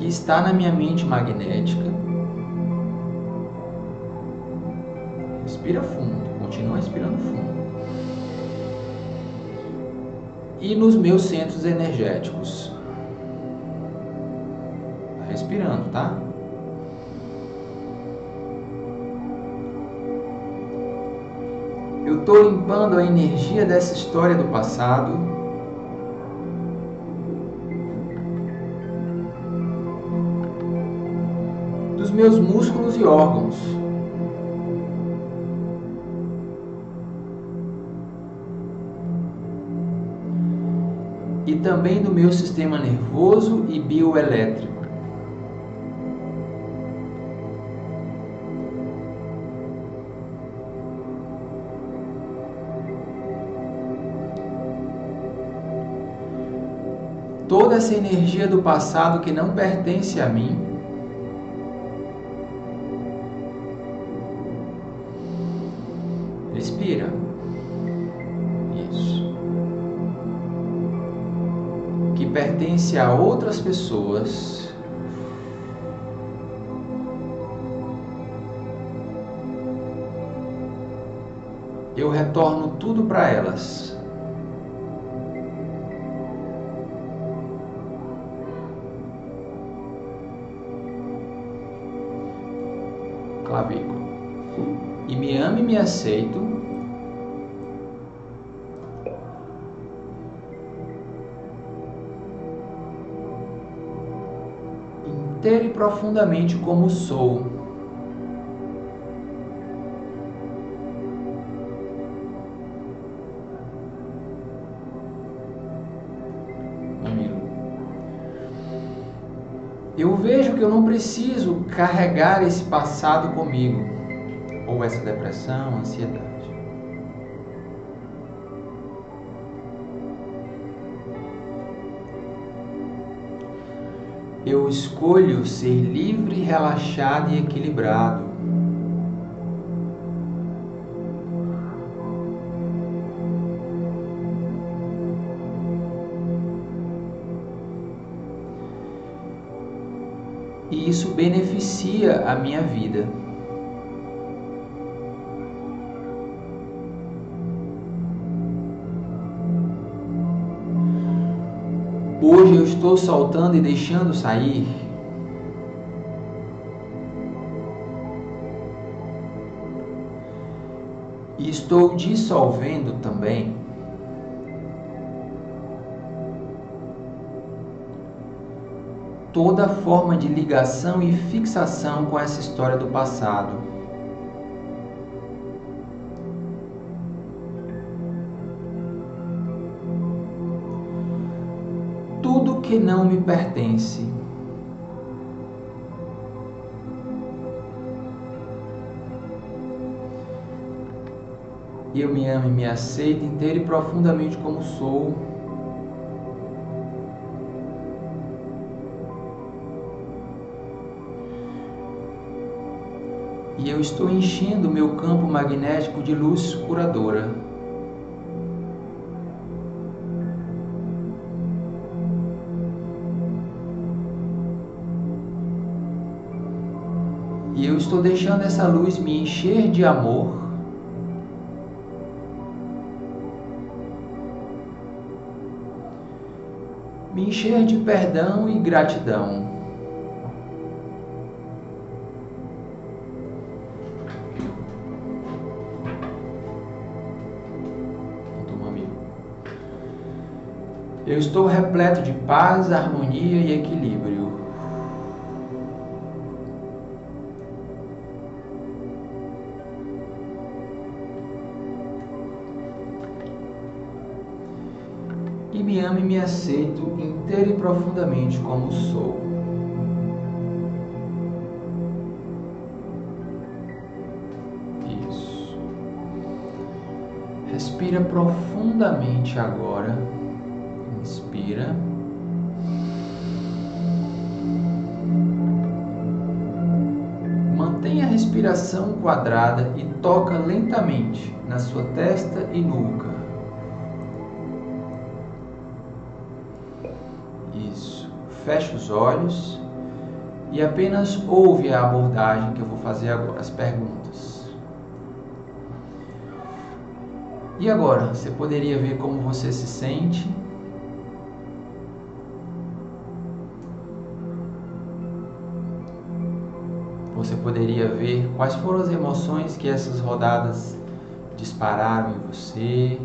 está na minha mente magnética. Respira fundo, continua respirando fundo. E nos meus centros energéticos. Respirando, tá? Eu estou limpando a energia dessa história do passado dos meus músculos e órgãos. Também do meu sistema nervoso e bioelétrico. Toda essa energia do passado que não pertence a mim a outras pessoas. Eu retorno tudo para elas. clavícula. E me amo e me aceito profundamente como sou. Eu vejo que eu não preciso carregar esse passado comigo, ou essa depressão, ansiedade. Eu escolho ser livre, relaxado e equilibrado. E isso beneficia a minha vida. Hoje eu estou soltando e deixando sair. E estou dissolvendo também toda forma de ligação e fixação com essa história do passado. Que não me pertence. Eu me amo e me aceito inteiro e profundamente como sou e eu estou enchendo o meu campo magnético de luz curadora. Estou deixando essa luz me encher de amor. Me encher de perdão e gratidão. Eu estou repleto de paz, harmonia e equilíbrio. Amo e me aceito inteiro e profundamente como sou. Isso. Respira profundamente agora. Inspira. Mantenha a respiração quadrada e toca lentamente na sua testa e nuca. Feche os olhos e apenas ouve a abordagem que eu vou fazer agora, as perguntas. E agora, você poderia ver como você se sente você poderia ver quais foram as emoções que essas rodadas dispararam em você.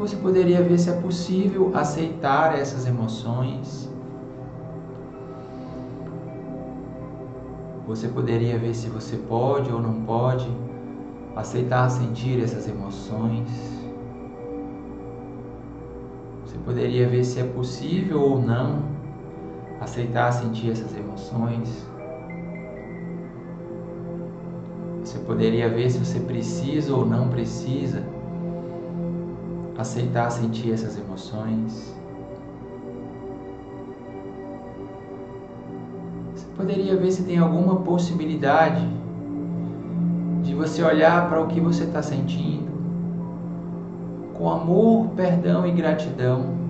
Você poderia ver se é possível aceitar essas emoções. Você poderia ver se você pode ou não pode aceitar sentir essas emoções. Você poderia ver se é possível ou não aceitar sentir essas emoções. Você poderia ver se você precisa ou não precisa aceitar sentir essas emoções. Você poderia ver se tem alguma possibilidade de você olhar para o que você está sentindo com amor, perdão e gratidão.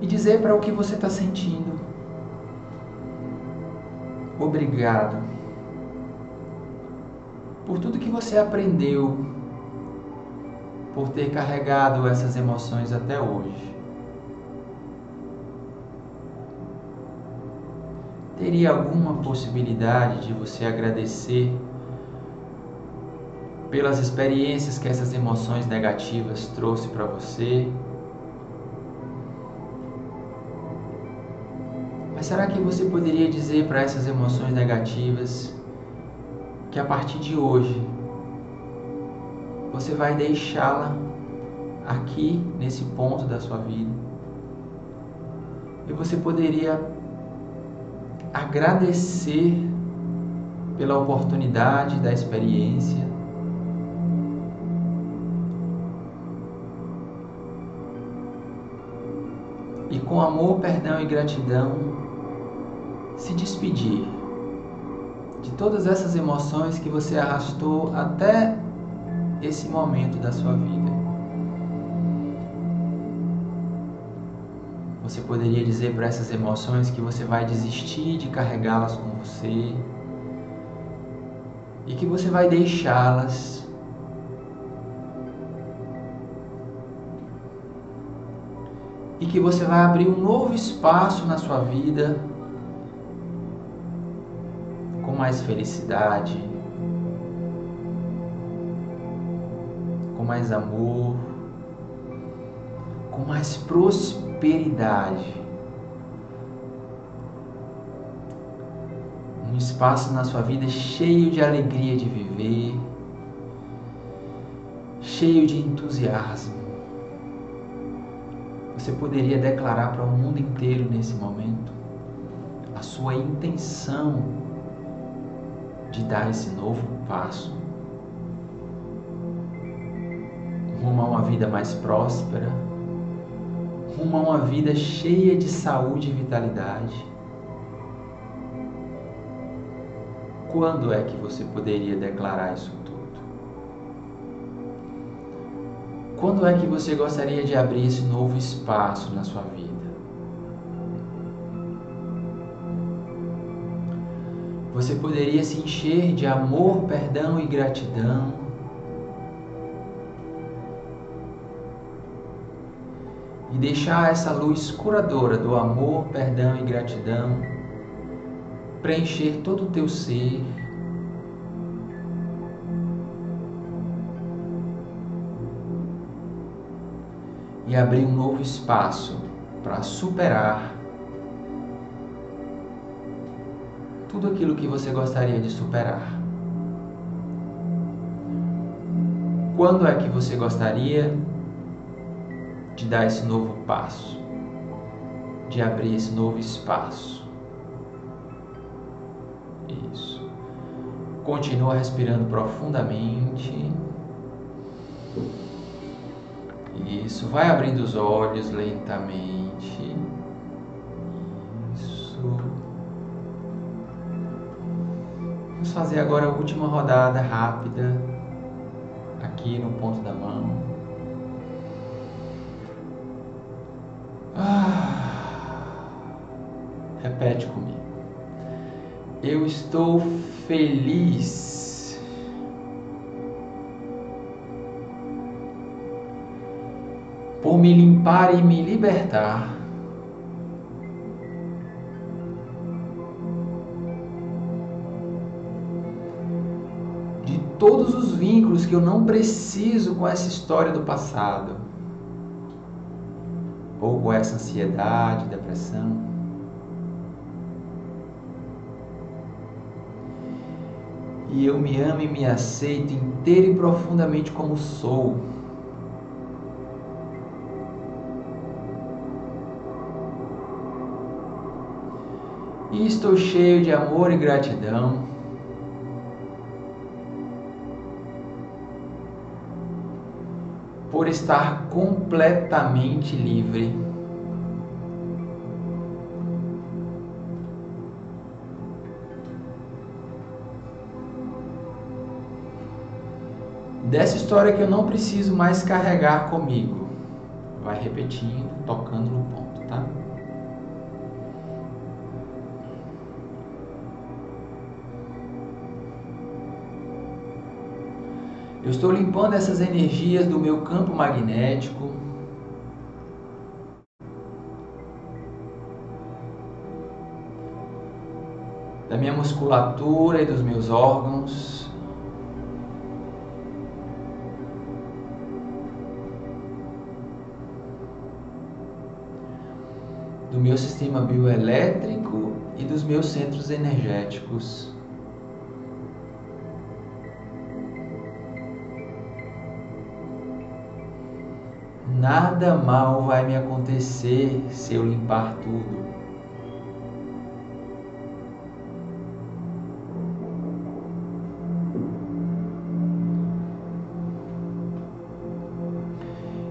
e dizer para o que você está sentindo. Obrigado por tudo que você aprendeu, por ter carregado essas emoções até hoje. Teria alguma possibilidade de você agradecer pelas experiências que essas emoções negativas trouxe para você? Mas será que você poderia dizer para essas emoções negativas que a partir de hoje você vai deixá-la aqui nesse ponto da sua vida? E você poderia agradecer pela oportunidade da experiência. E com amor, perdão e gratidão, se despedir de todas essas emoções que você arrastou até esse momento da sua vida. Você poderia dizer para essas emoções que você vai desistir de carregá-las com você e que você vai deixá-las e que você vai abrir um novo espaço na sua vida mais felicidade, com mais amor, com mais prosperidade. Um espaço na sua vida cheio de alegria de viver, cheio de entusiasmo. Você poderia declarar para o mundo inteiro nesse momento a sua intenção de dar esse novo passo rumo a uma vida mais próspera, rumo a uma vida cheia de saúde e vitalidade. Quando é que você poderia declarar isso tudo? Quando é que você gostaria de abrir esse novo espaço na sua vida? Você poderia se encher de amor, perdão e gratidão. E deixar essa luz curadora do amor, perdão e gratidão preencher todo o teu ser. E abrir um novo espaço para superar tudo aquilo que você gostaria de superar. Quando é que você gostaria de dar esse novo passo? De abrir esse novo espaço? Isso. Continua respirando profundamente. Isso. Vai abrindo os olhos lentamente. Vamos fazer agora a última rodada rápida aqui no ponto da mão. Ah, repete comigo. Eu estou feliz. Por me limpar e me libertar todos os vínculos que eu não preciso com essa história do passado, ou com essa ansiedade, depressão. E eu me amo e me aceito inteiro e profundamente como sou. E estou cheio de amor e gratidão estar completamente livre. Dessa história que eu não preciso mais carregar comigo. Vai repetindo, tocando no ponto, tá? Eu estou limpando essas energias do meu campo magnético. Da minha musculatura e dos meus órgãos. Do meu sistema bioelétrico e dos meus centros energéticos. Nada mal vai me acontecer se eu limpar tudo.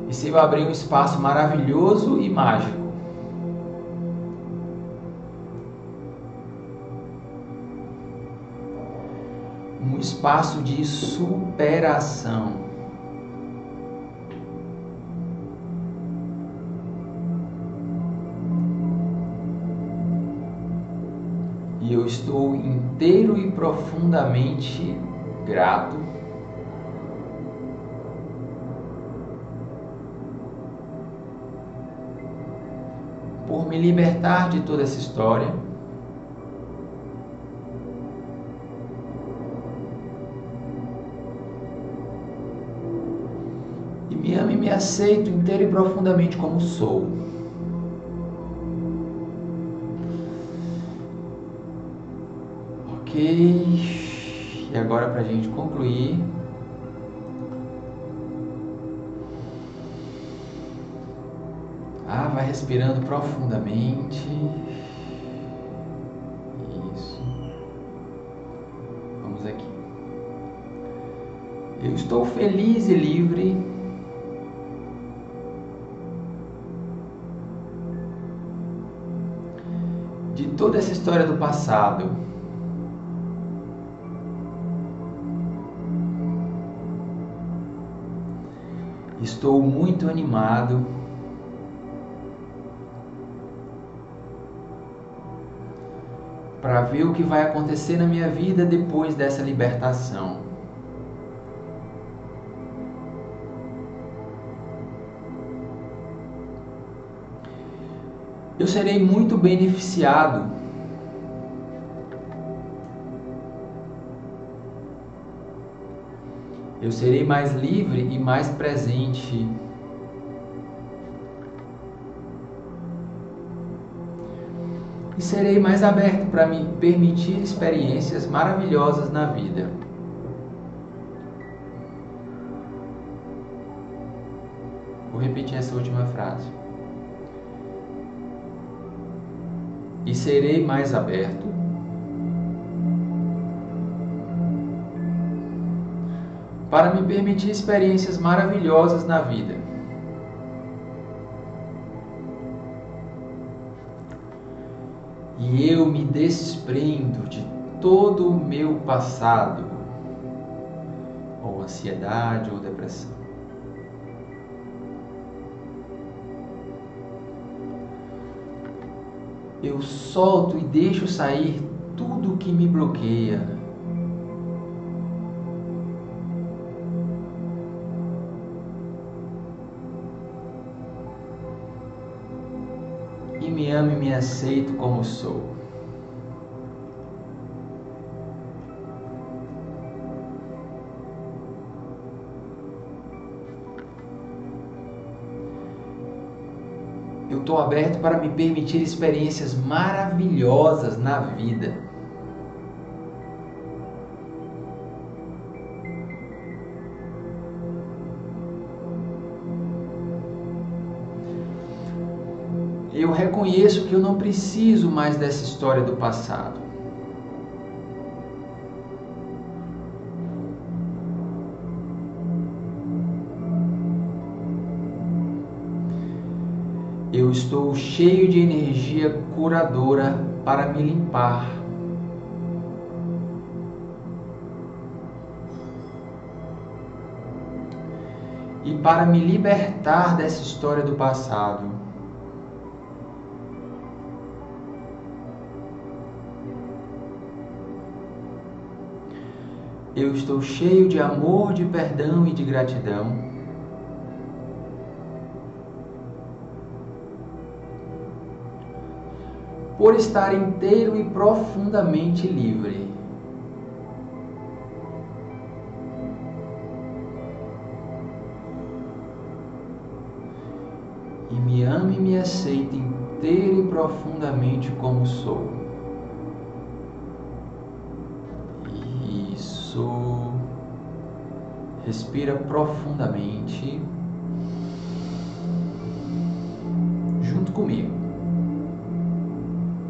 E se eu abrir um espaço maravilhoso e mágico. Um espaço de superação. e eu estou inteiro e profundamente grato. Por me libertar de toda essa história. E me amo e me aceito inteiro e profundamente como sou. E agora para a gente concluir. Ah, vai respirando profundamente. Isso. Vamos aqui. Eu estou feliz e livre. De toda essa história do passado. Estou muito animado. Para ver o que vai acontecer na minha vida depois dessa libertação. Eu serei muito beneficiado eu serei mais livre e mais presente. E serei mais aberto para me permitir experiências maravilhosas na vida. Vou repetir essa última frase. E serei mais aberto para me permitir experiências maravilhosas na vida. E eu me desprendo de todo o meu passado, ou ansiedade ou depressão. Eu solto e deixo sair tudo que me bloqueia me amo e me aceito como sou. Eu estou aberto para me permitir experiências maravilhosas na vida. Reconheço que eu não preciso mais dessa história do passado. Eu estou cheio de energia curadora para me limpar. E para me libertar dessa história do passado. Eu estou cheio de amor, de perdão e de gratidão. Por estar inteiro e profundamente livre. E me ame e me aceite inteiro e profundamente como sou. Respira profundamente. Junto comigo.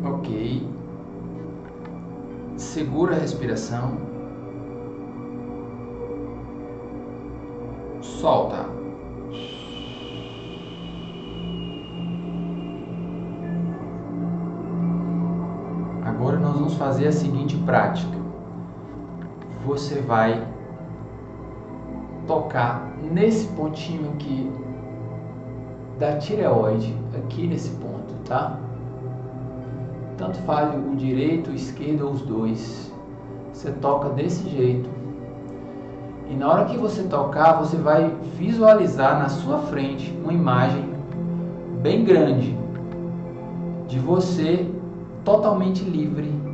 Ok. Segura a respiração. Solta. Agora nós vamos fazer a seguinte prática você vai tocar nesse pontinho aqui da tireoide, aqui nesse ponto, tá? Tanto faz o direito, o esquerdo ou os dois. Você toca desse jeito. E na hora que você tocar, você vai visualizar na sua frente uma imagem bem grande de você totalmente livre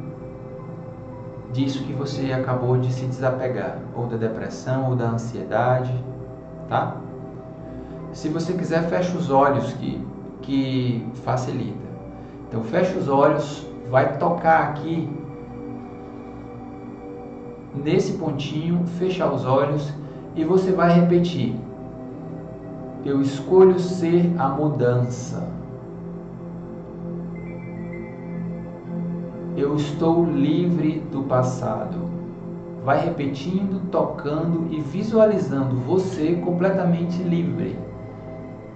disso que você acabou de se desapegar, ou da depressão, ou da ansiedade, tá? Se você quiser, fecha os olhos que, que facilita. Então fecha os olhos, vai tocar aqui nesse pontinho, fechar os olhos e você vai repetir. Eu escolho ser a mudança. Eu estou livre do passado. Vai repetindo, tocando e visualizando você completamente livre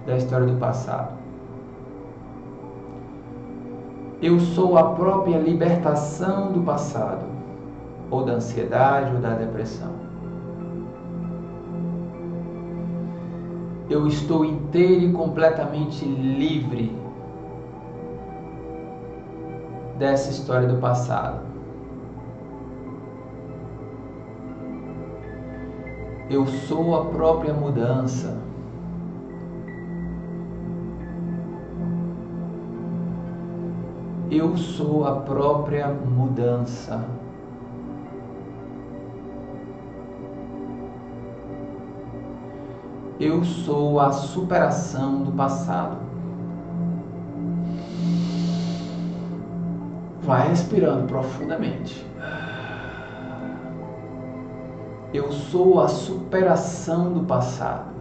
da história do passado. Eu sou a própria libertação do passado, ou da ansiedade ou da depressão. Eu estou inteiro e completamente livre dessa história do passado. Eu sou a própria mudança. Eu sou a própria mudança. Eu sou a superação do passado. Vai respirando profundamente. Eu sou a superação do passado.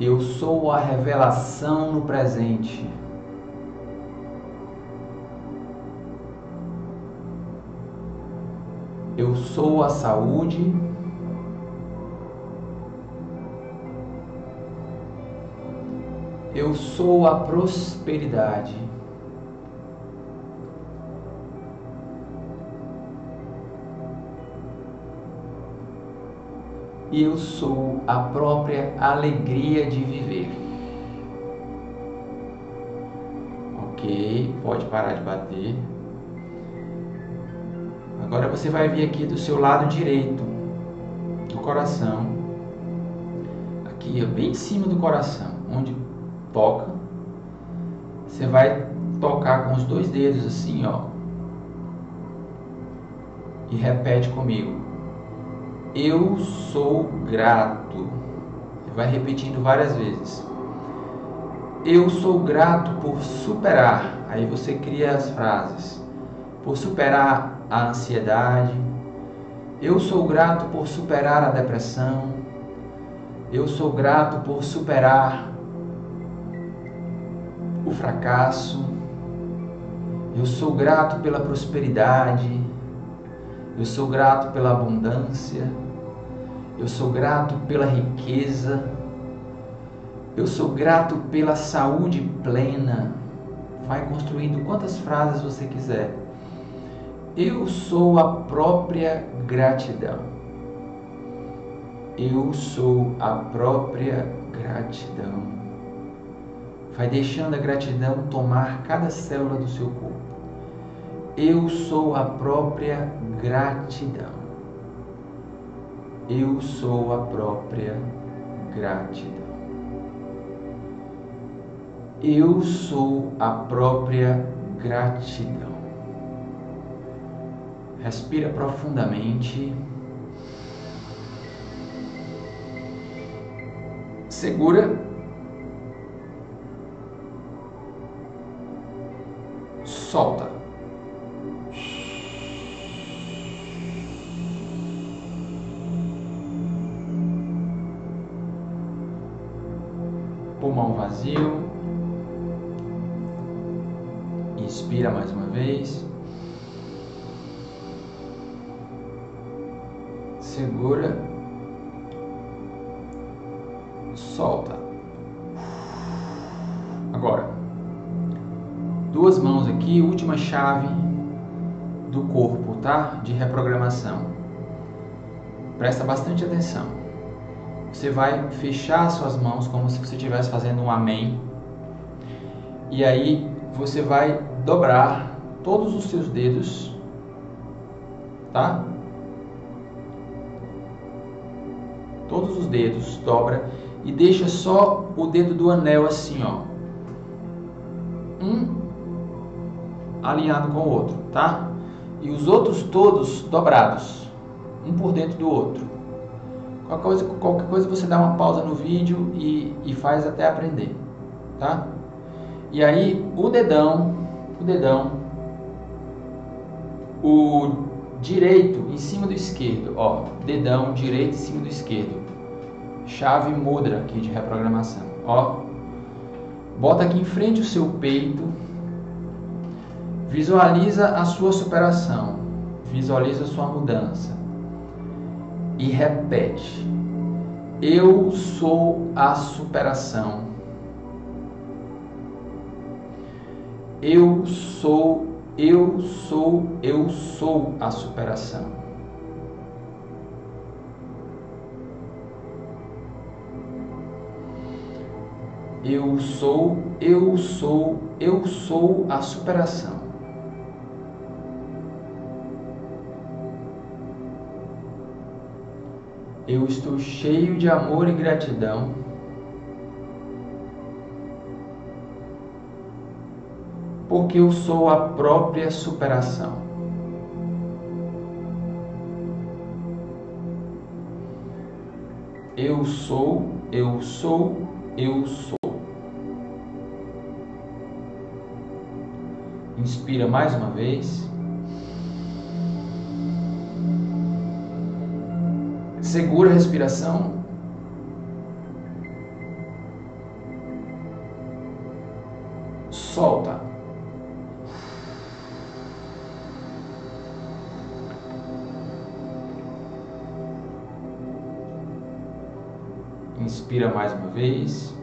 Eu sou a revelação no presente. Eu sou a saúde. Eu sou a prosperidade. e eu sou a própria alegria de viver. Ok, pode parar de bater. Agora você vai vir aqui do seu lado direito do coração, aqui bem em cima do coração, onde toca. Você vai tocar com os dois dedos assim, ó, e repete comigo. Eu sou grato. Vai repetindo várias vezes. Eu sou grato por superar. Aí você cria as frases. Por superar a ansiedade. Eu sou grato por superar a depressão. Eu sou grato por superar o fracasso. Eu sou grato pela prosperidade. Eu sou grato pela abundância. Eu sou grato pela riqueza. Eu sou grato pela saúde plena. Vai construindo quantas frases você quiser. Eu sou a própria gratidão. Eu sou a própria gratidão. Vai deixando a gratidão tomar cada célula do seu corpo. Eu sou a própria gratidão. Eu sou a própria gratidão. Eu sou a própria gratidão. Respira profundamente. Segura. Solta. pulmão vazio. Inspira mais uma vez. Segura. Solta. Duas mãos aqui, última chave do corpo, tá? De reprogramação. Presta bastante atenção você vai fechar suas mãos como se você estivesse fazendo um amém. E aí você vai dobrar todos os seus dedos, tá? Todos os dedos dobra e deixa só o dedo do anel assim, ó. Um alinhado com o outro, tá? E os outros todos dobrados. um por dentro do outro. Qualquer coisa, qualquer coisa você dá uma pausa no vídeo e, e faz até aprender, tá? E aí o dedão, o dedão, o direito em cima do esquerdo, ó, dedão direito em cima do esquerdo, chave mudra aqui de reprogramação, ó, bota aqui em frente o seu peito, visualiza a sua superação, visualiza a sua mudança e repete: Eu sou a superação. Eu sou, eu sou, eu sou a superação. Eu sou, eu sou, eu sou a superação. Eu estou cheio de amor e gratidão. Porque eu sou a própria superação. Eu sou, eu sou, eu sou. Inspira mais uma vez. Segura a respiração. Solta. Inspira mais uma vez.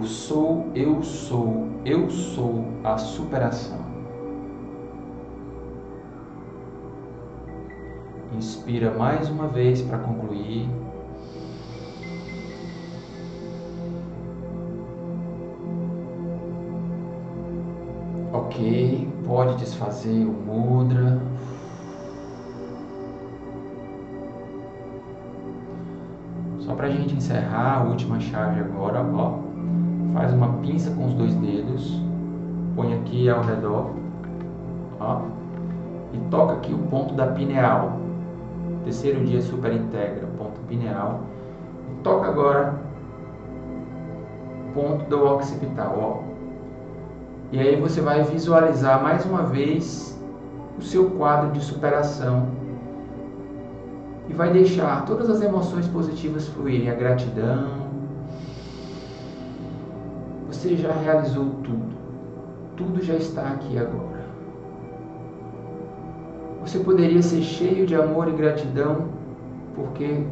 Eu sou, eu sou, eu sou a superação. Inspira mais uma vez para concluir. Ok, pode desfazer o mudra. Só para a gente encerrar a última chave agora, ó. Faz uma pinça com os dois dedos, põe aqui ao redor, ó, e toca aqui o ponto da pineal. Terceiro dia super integra, ponto pineal. E toca agora ponto do occipital, ó. E aí você vai visualizar mais uma vez o seu quadro de superação e vai deixar todas as emoções positivas fluírem, a gratidão. Você já realizou tudo. Tudo já está aqui agora. Você poderia ser cheio de amor e gratidão porque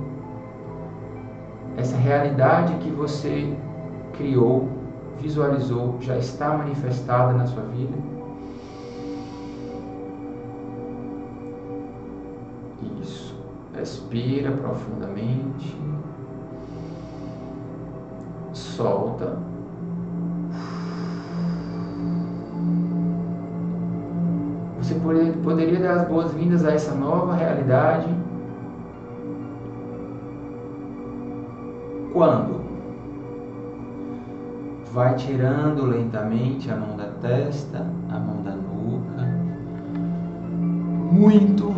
essa realidade que você criou visualizou já está manifestada na sua vida? Isso. Respira profundamente. Solta. Você poderia dar as boas-vindas a essa nova realidade quando vai tirando lentamente a mão da testa, a mão da nuca. Muito,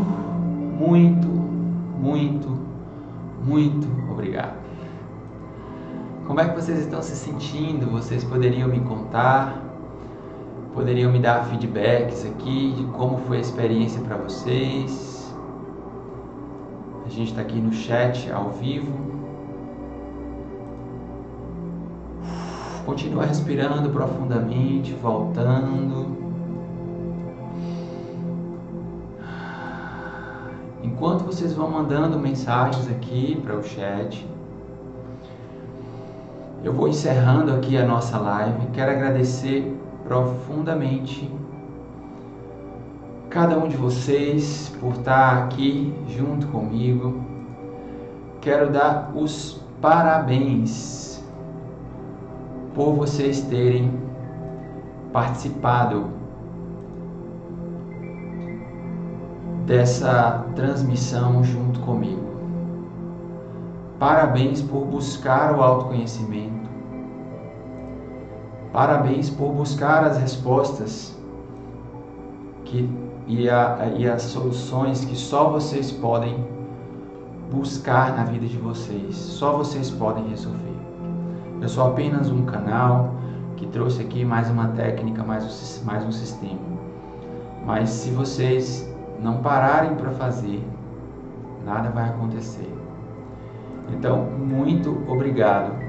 muito, muito, muito obrigado. Como é que vocês estão se sentindo? Vocês poderiam me contar? Poderiam me dar feedbacks aqui de como foi a experiência para vocês? A gente está aqui no chat ao vivo. Continua respirando profundamente, voltando. Enquanto vocês vão mandando mensagens aqui para o chat, eu vou encerrando aqui a nossa live. Quero agradecer profundamente cada um de vocês por estar aqui junto comigo. quero dar os parabéns por vocês terem participado dessa transmissão junto comigo. Parabéns por buscar o autoconhecimento. Parabéns por buscar as respostas que, e, a, e as soluções que só vocês podem buscar na vida de vocês. Só vocês podem resolver. Eu sou apenas um canal que trouxe aqui mais uma técnica, mais um, mais um sistema. Mas se vocês não pararem para fazer, nada vai acontecer. Então, muito obrigado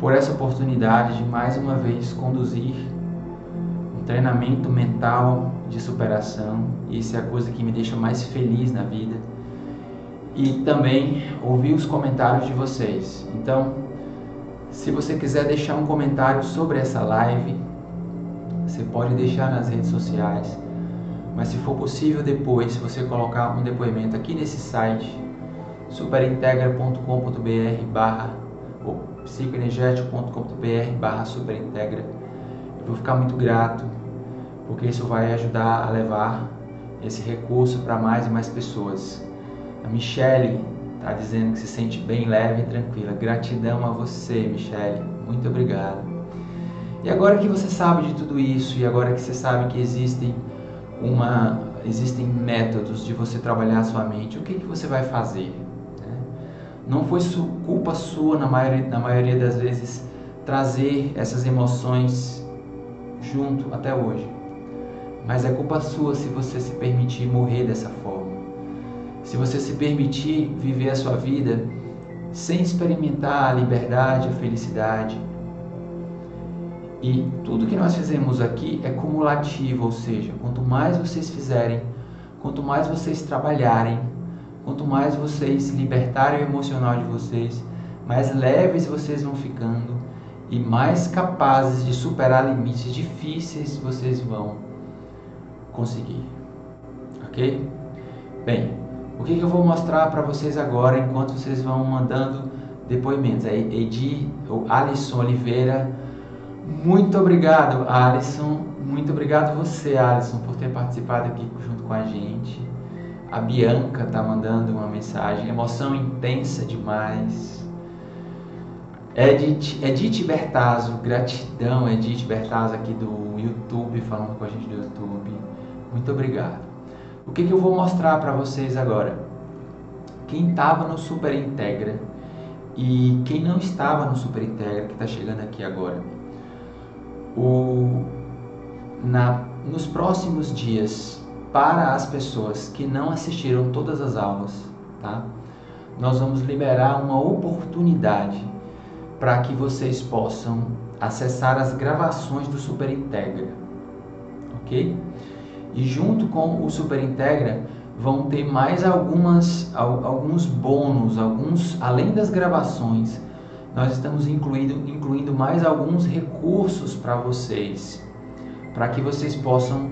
por essa oportunidade de mais uma vez conduzir um treinamento mental de superação. Isso é a coisa que me deixa mais feliz na vida. E também ouvir os comentários de vocês. Então, se você quiser deixar um comentário sobre essa live, você pode deixar nas redes sociais. Mas se for possível depois, se você colocar um depoimento aqui nesse site, superintegra.com.br barra psicoenergético.com.br barra superintegra, eu vou ficar muito grato, porque isso vai ajudar a levar esse recurso para mais e mais pessoas. A Michele Está dizendo que se sente bem leve e tranquila. Gratidão a você, Michele. Muito obrigado. E agora que você sabe de tudo isso e agora que você sabe que existem uma existem métodos de você trabalhar a sua mente, o que, que você vai fazer? Não foi culpa sua na maioria, na maioria das vezes trazer essas emoções junto até hoje, mas é culpa sua se você se permitir morrer dessa forma se você se permitir viver a sua vida sem experimentar a liberdade, a felicidade. E tudo que nós fizemos aqui é cumulativo, ou seja, quanto mais vocês fizerem, quanto mais vocês trabalharem, quanto mais vocês libertarem o emocional de vocês, mais leves vocês vão ficando e mais capazes de superar limites difíceis vocês vão conseguir. Ok? Bem, o que, que eu vou mostrar para vocês agora enquanto vocês vão mandando depoimentos? É Edi, o Alisson Oliveira. Muito obrigado, Alisson. Muito obrigado você, Alisson, por ter participado aqui junto com a gente. A Bianca tá mandando uma mensagem. Emoção intensa demais. Edith, Edith Bertazzo, gratidão, Edith Bertazzo aqui do YouTube, falando com a gente do YouTube. Muito obrigado. O que, que eu vou mostrar para vocês agora? Quem estava no Super Integra e quem não estava no Super Integra, que está chegando aqui agora. O, na, nos próximos dias, para as pessoas que não assistiram todas as aulas, tá? nós vamos liberar uma oportunidade para que vocês possam acessar as gravações do Super Integra, ok? E junto com o Super Integra vão ter mais algumas alguns bônus, alguns além das gravações. Nós estamos incluindo, incluindo mais alguns recursos para vocês, para que vocês possam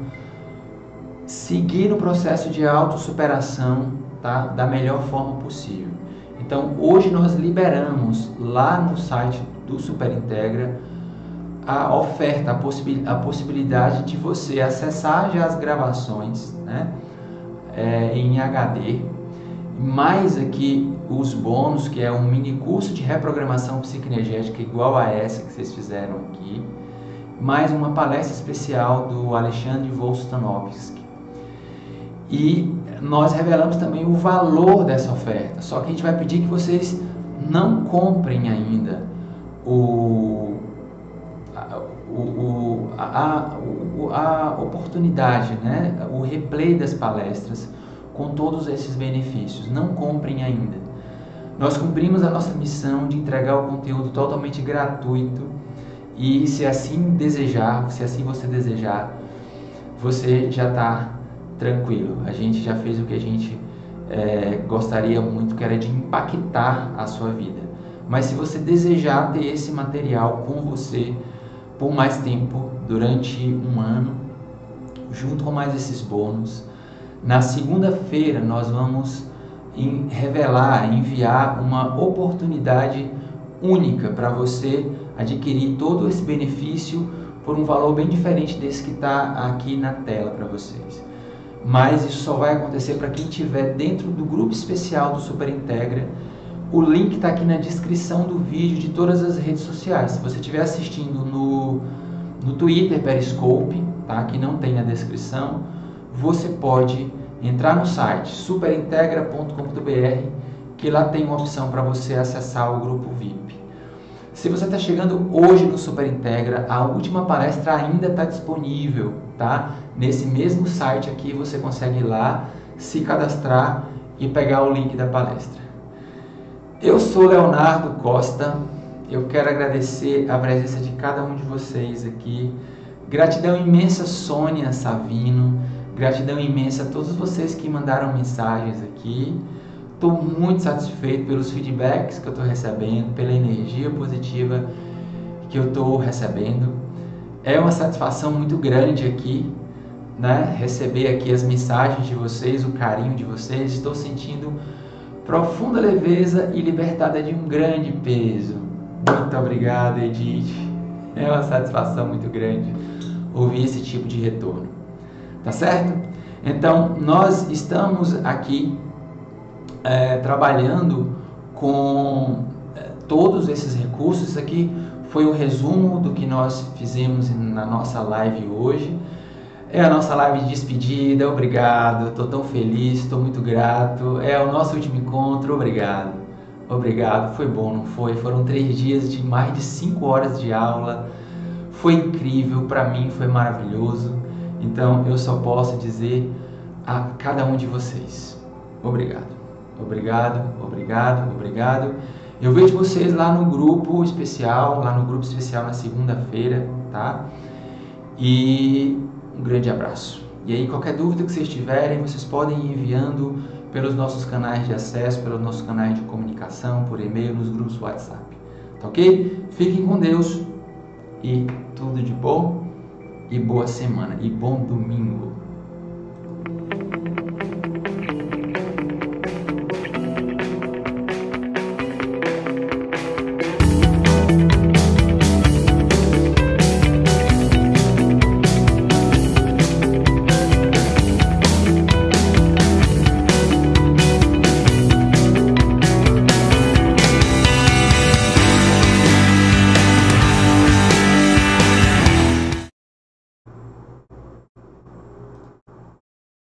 seguir no processo de autossuperação tá? da melhor forma possível. Então, hoje nós liberamos lá no site do Super Integra a oferta, a, possibil, a possibilidade de você acessar já as gravações né, é, em HD, mais aqui os bônus, que é um mini curso de reprogramação psicoenergética igual a essa que vocês fizeram aqui, mais uma palestra especial do Alexandre Volstanovski. E nós revelamos também o valor dessa oferta, só que a gente vai pedir que vocês não comprem ainda o o, a, a, a oportunidade, né? o replay das palestras com todos esses benefícios. Não comprem ainda. Nós cumprimos a nossa missão de entregar o conteúdo totalmente gratuito e se assim desejar, se assim você desejar, você já está tranquilo. A gente já fez o que a gente é, gostaria muito, que era de impactar a sua vida. Mas se você desejar ter esse material com você, por mais tempo, durante um ano, junto com mais esses bônus. Na segunda-feira nós vamos em revelar, enviar uma oportunidade única para você adquirir todo esse benefício por um valor bem diferente desse que está aqui na tela para vocês. Mas isso só vai acontecer para quem estiver dentro do grupo especial do Super Integra. O link está aqui na descrição do vídeo de todas as redes sociais. Se você estiver assistindo no, no Twitter Periscope, tá? que não tem na descrição, você pode entrar no site superintegra.com.br que lá tem uma opção para você acessar o grupo VIP. Se você está chegando hoje no Super Integra, a última palestra ainda está disponível, tá? Nesse mesmo site aqui você consegue ir lá, se cadastrar e pegar o link da palestra. Eu sou Leonardo Costa, eu quero agradecer a presença de cada um de vocês aqui. Gratidão imensa Sônia Savino, Gratidão imensa a todos vocês que mandaram mensagens aqui. Estou muito satisfeito pelos feedbacks que eu estou recebendo, pela energia positiva que eu estou recebendo. É uma satisfação muito grande aqui, né? Receber aqui as mensagens de vocês, o carinho de vocês. Estou sentindo profunda leveza e libertada de um grande peso. Muito obrigado, Edith. É uma satisfação muito grande ouvir esse tipo de retorno. Tá certo? Então, nós estamos aqui é, trabalhando com é, todos esses recursos. Aqui foi o um resumo do que nós fizemos na nossa live hoje. É a nossa live de despedida, obrigado, estou tão feliz, estou muito grato. É o nosso último encontro, obrigado. Obrigado, foi bom, não foi? Foram três dias de mais de cinco horas de aula. Foi incrível, para mim foi maravilhoso. Então eu só posso dizer a cada um de vocês: obrigado, obrigado, obrigado, obrigado. Eu vejo vocês lá no grupo especial, lá no grupo especial na segunda-feira, tá? E um grande abraço. E aí, qualquer dúvida que vocês tiverem, vocês podem ir enviando pelos nossos canais de acesso, pelos nossos canais de comunicação, por e-mail, nos grupos WhatsApp. Tá ok? Fiquem com Deus e tudo de bom e boa semana e bom domingo.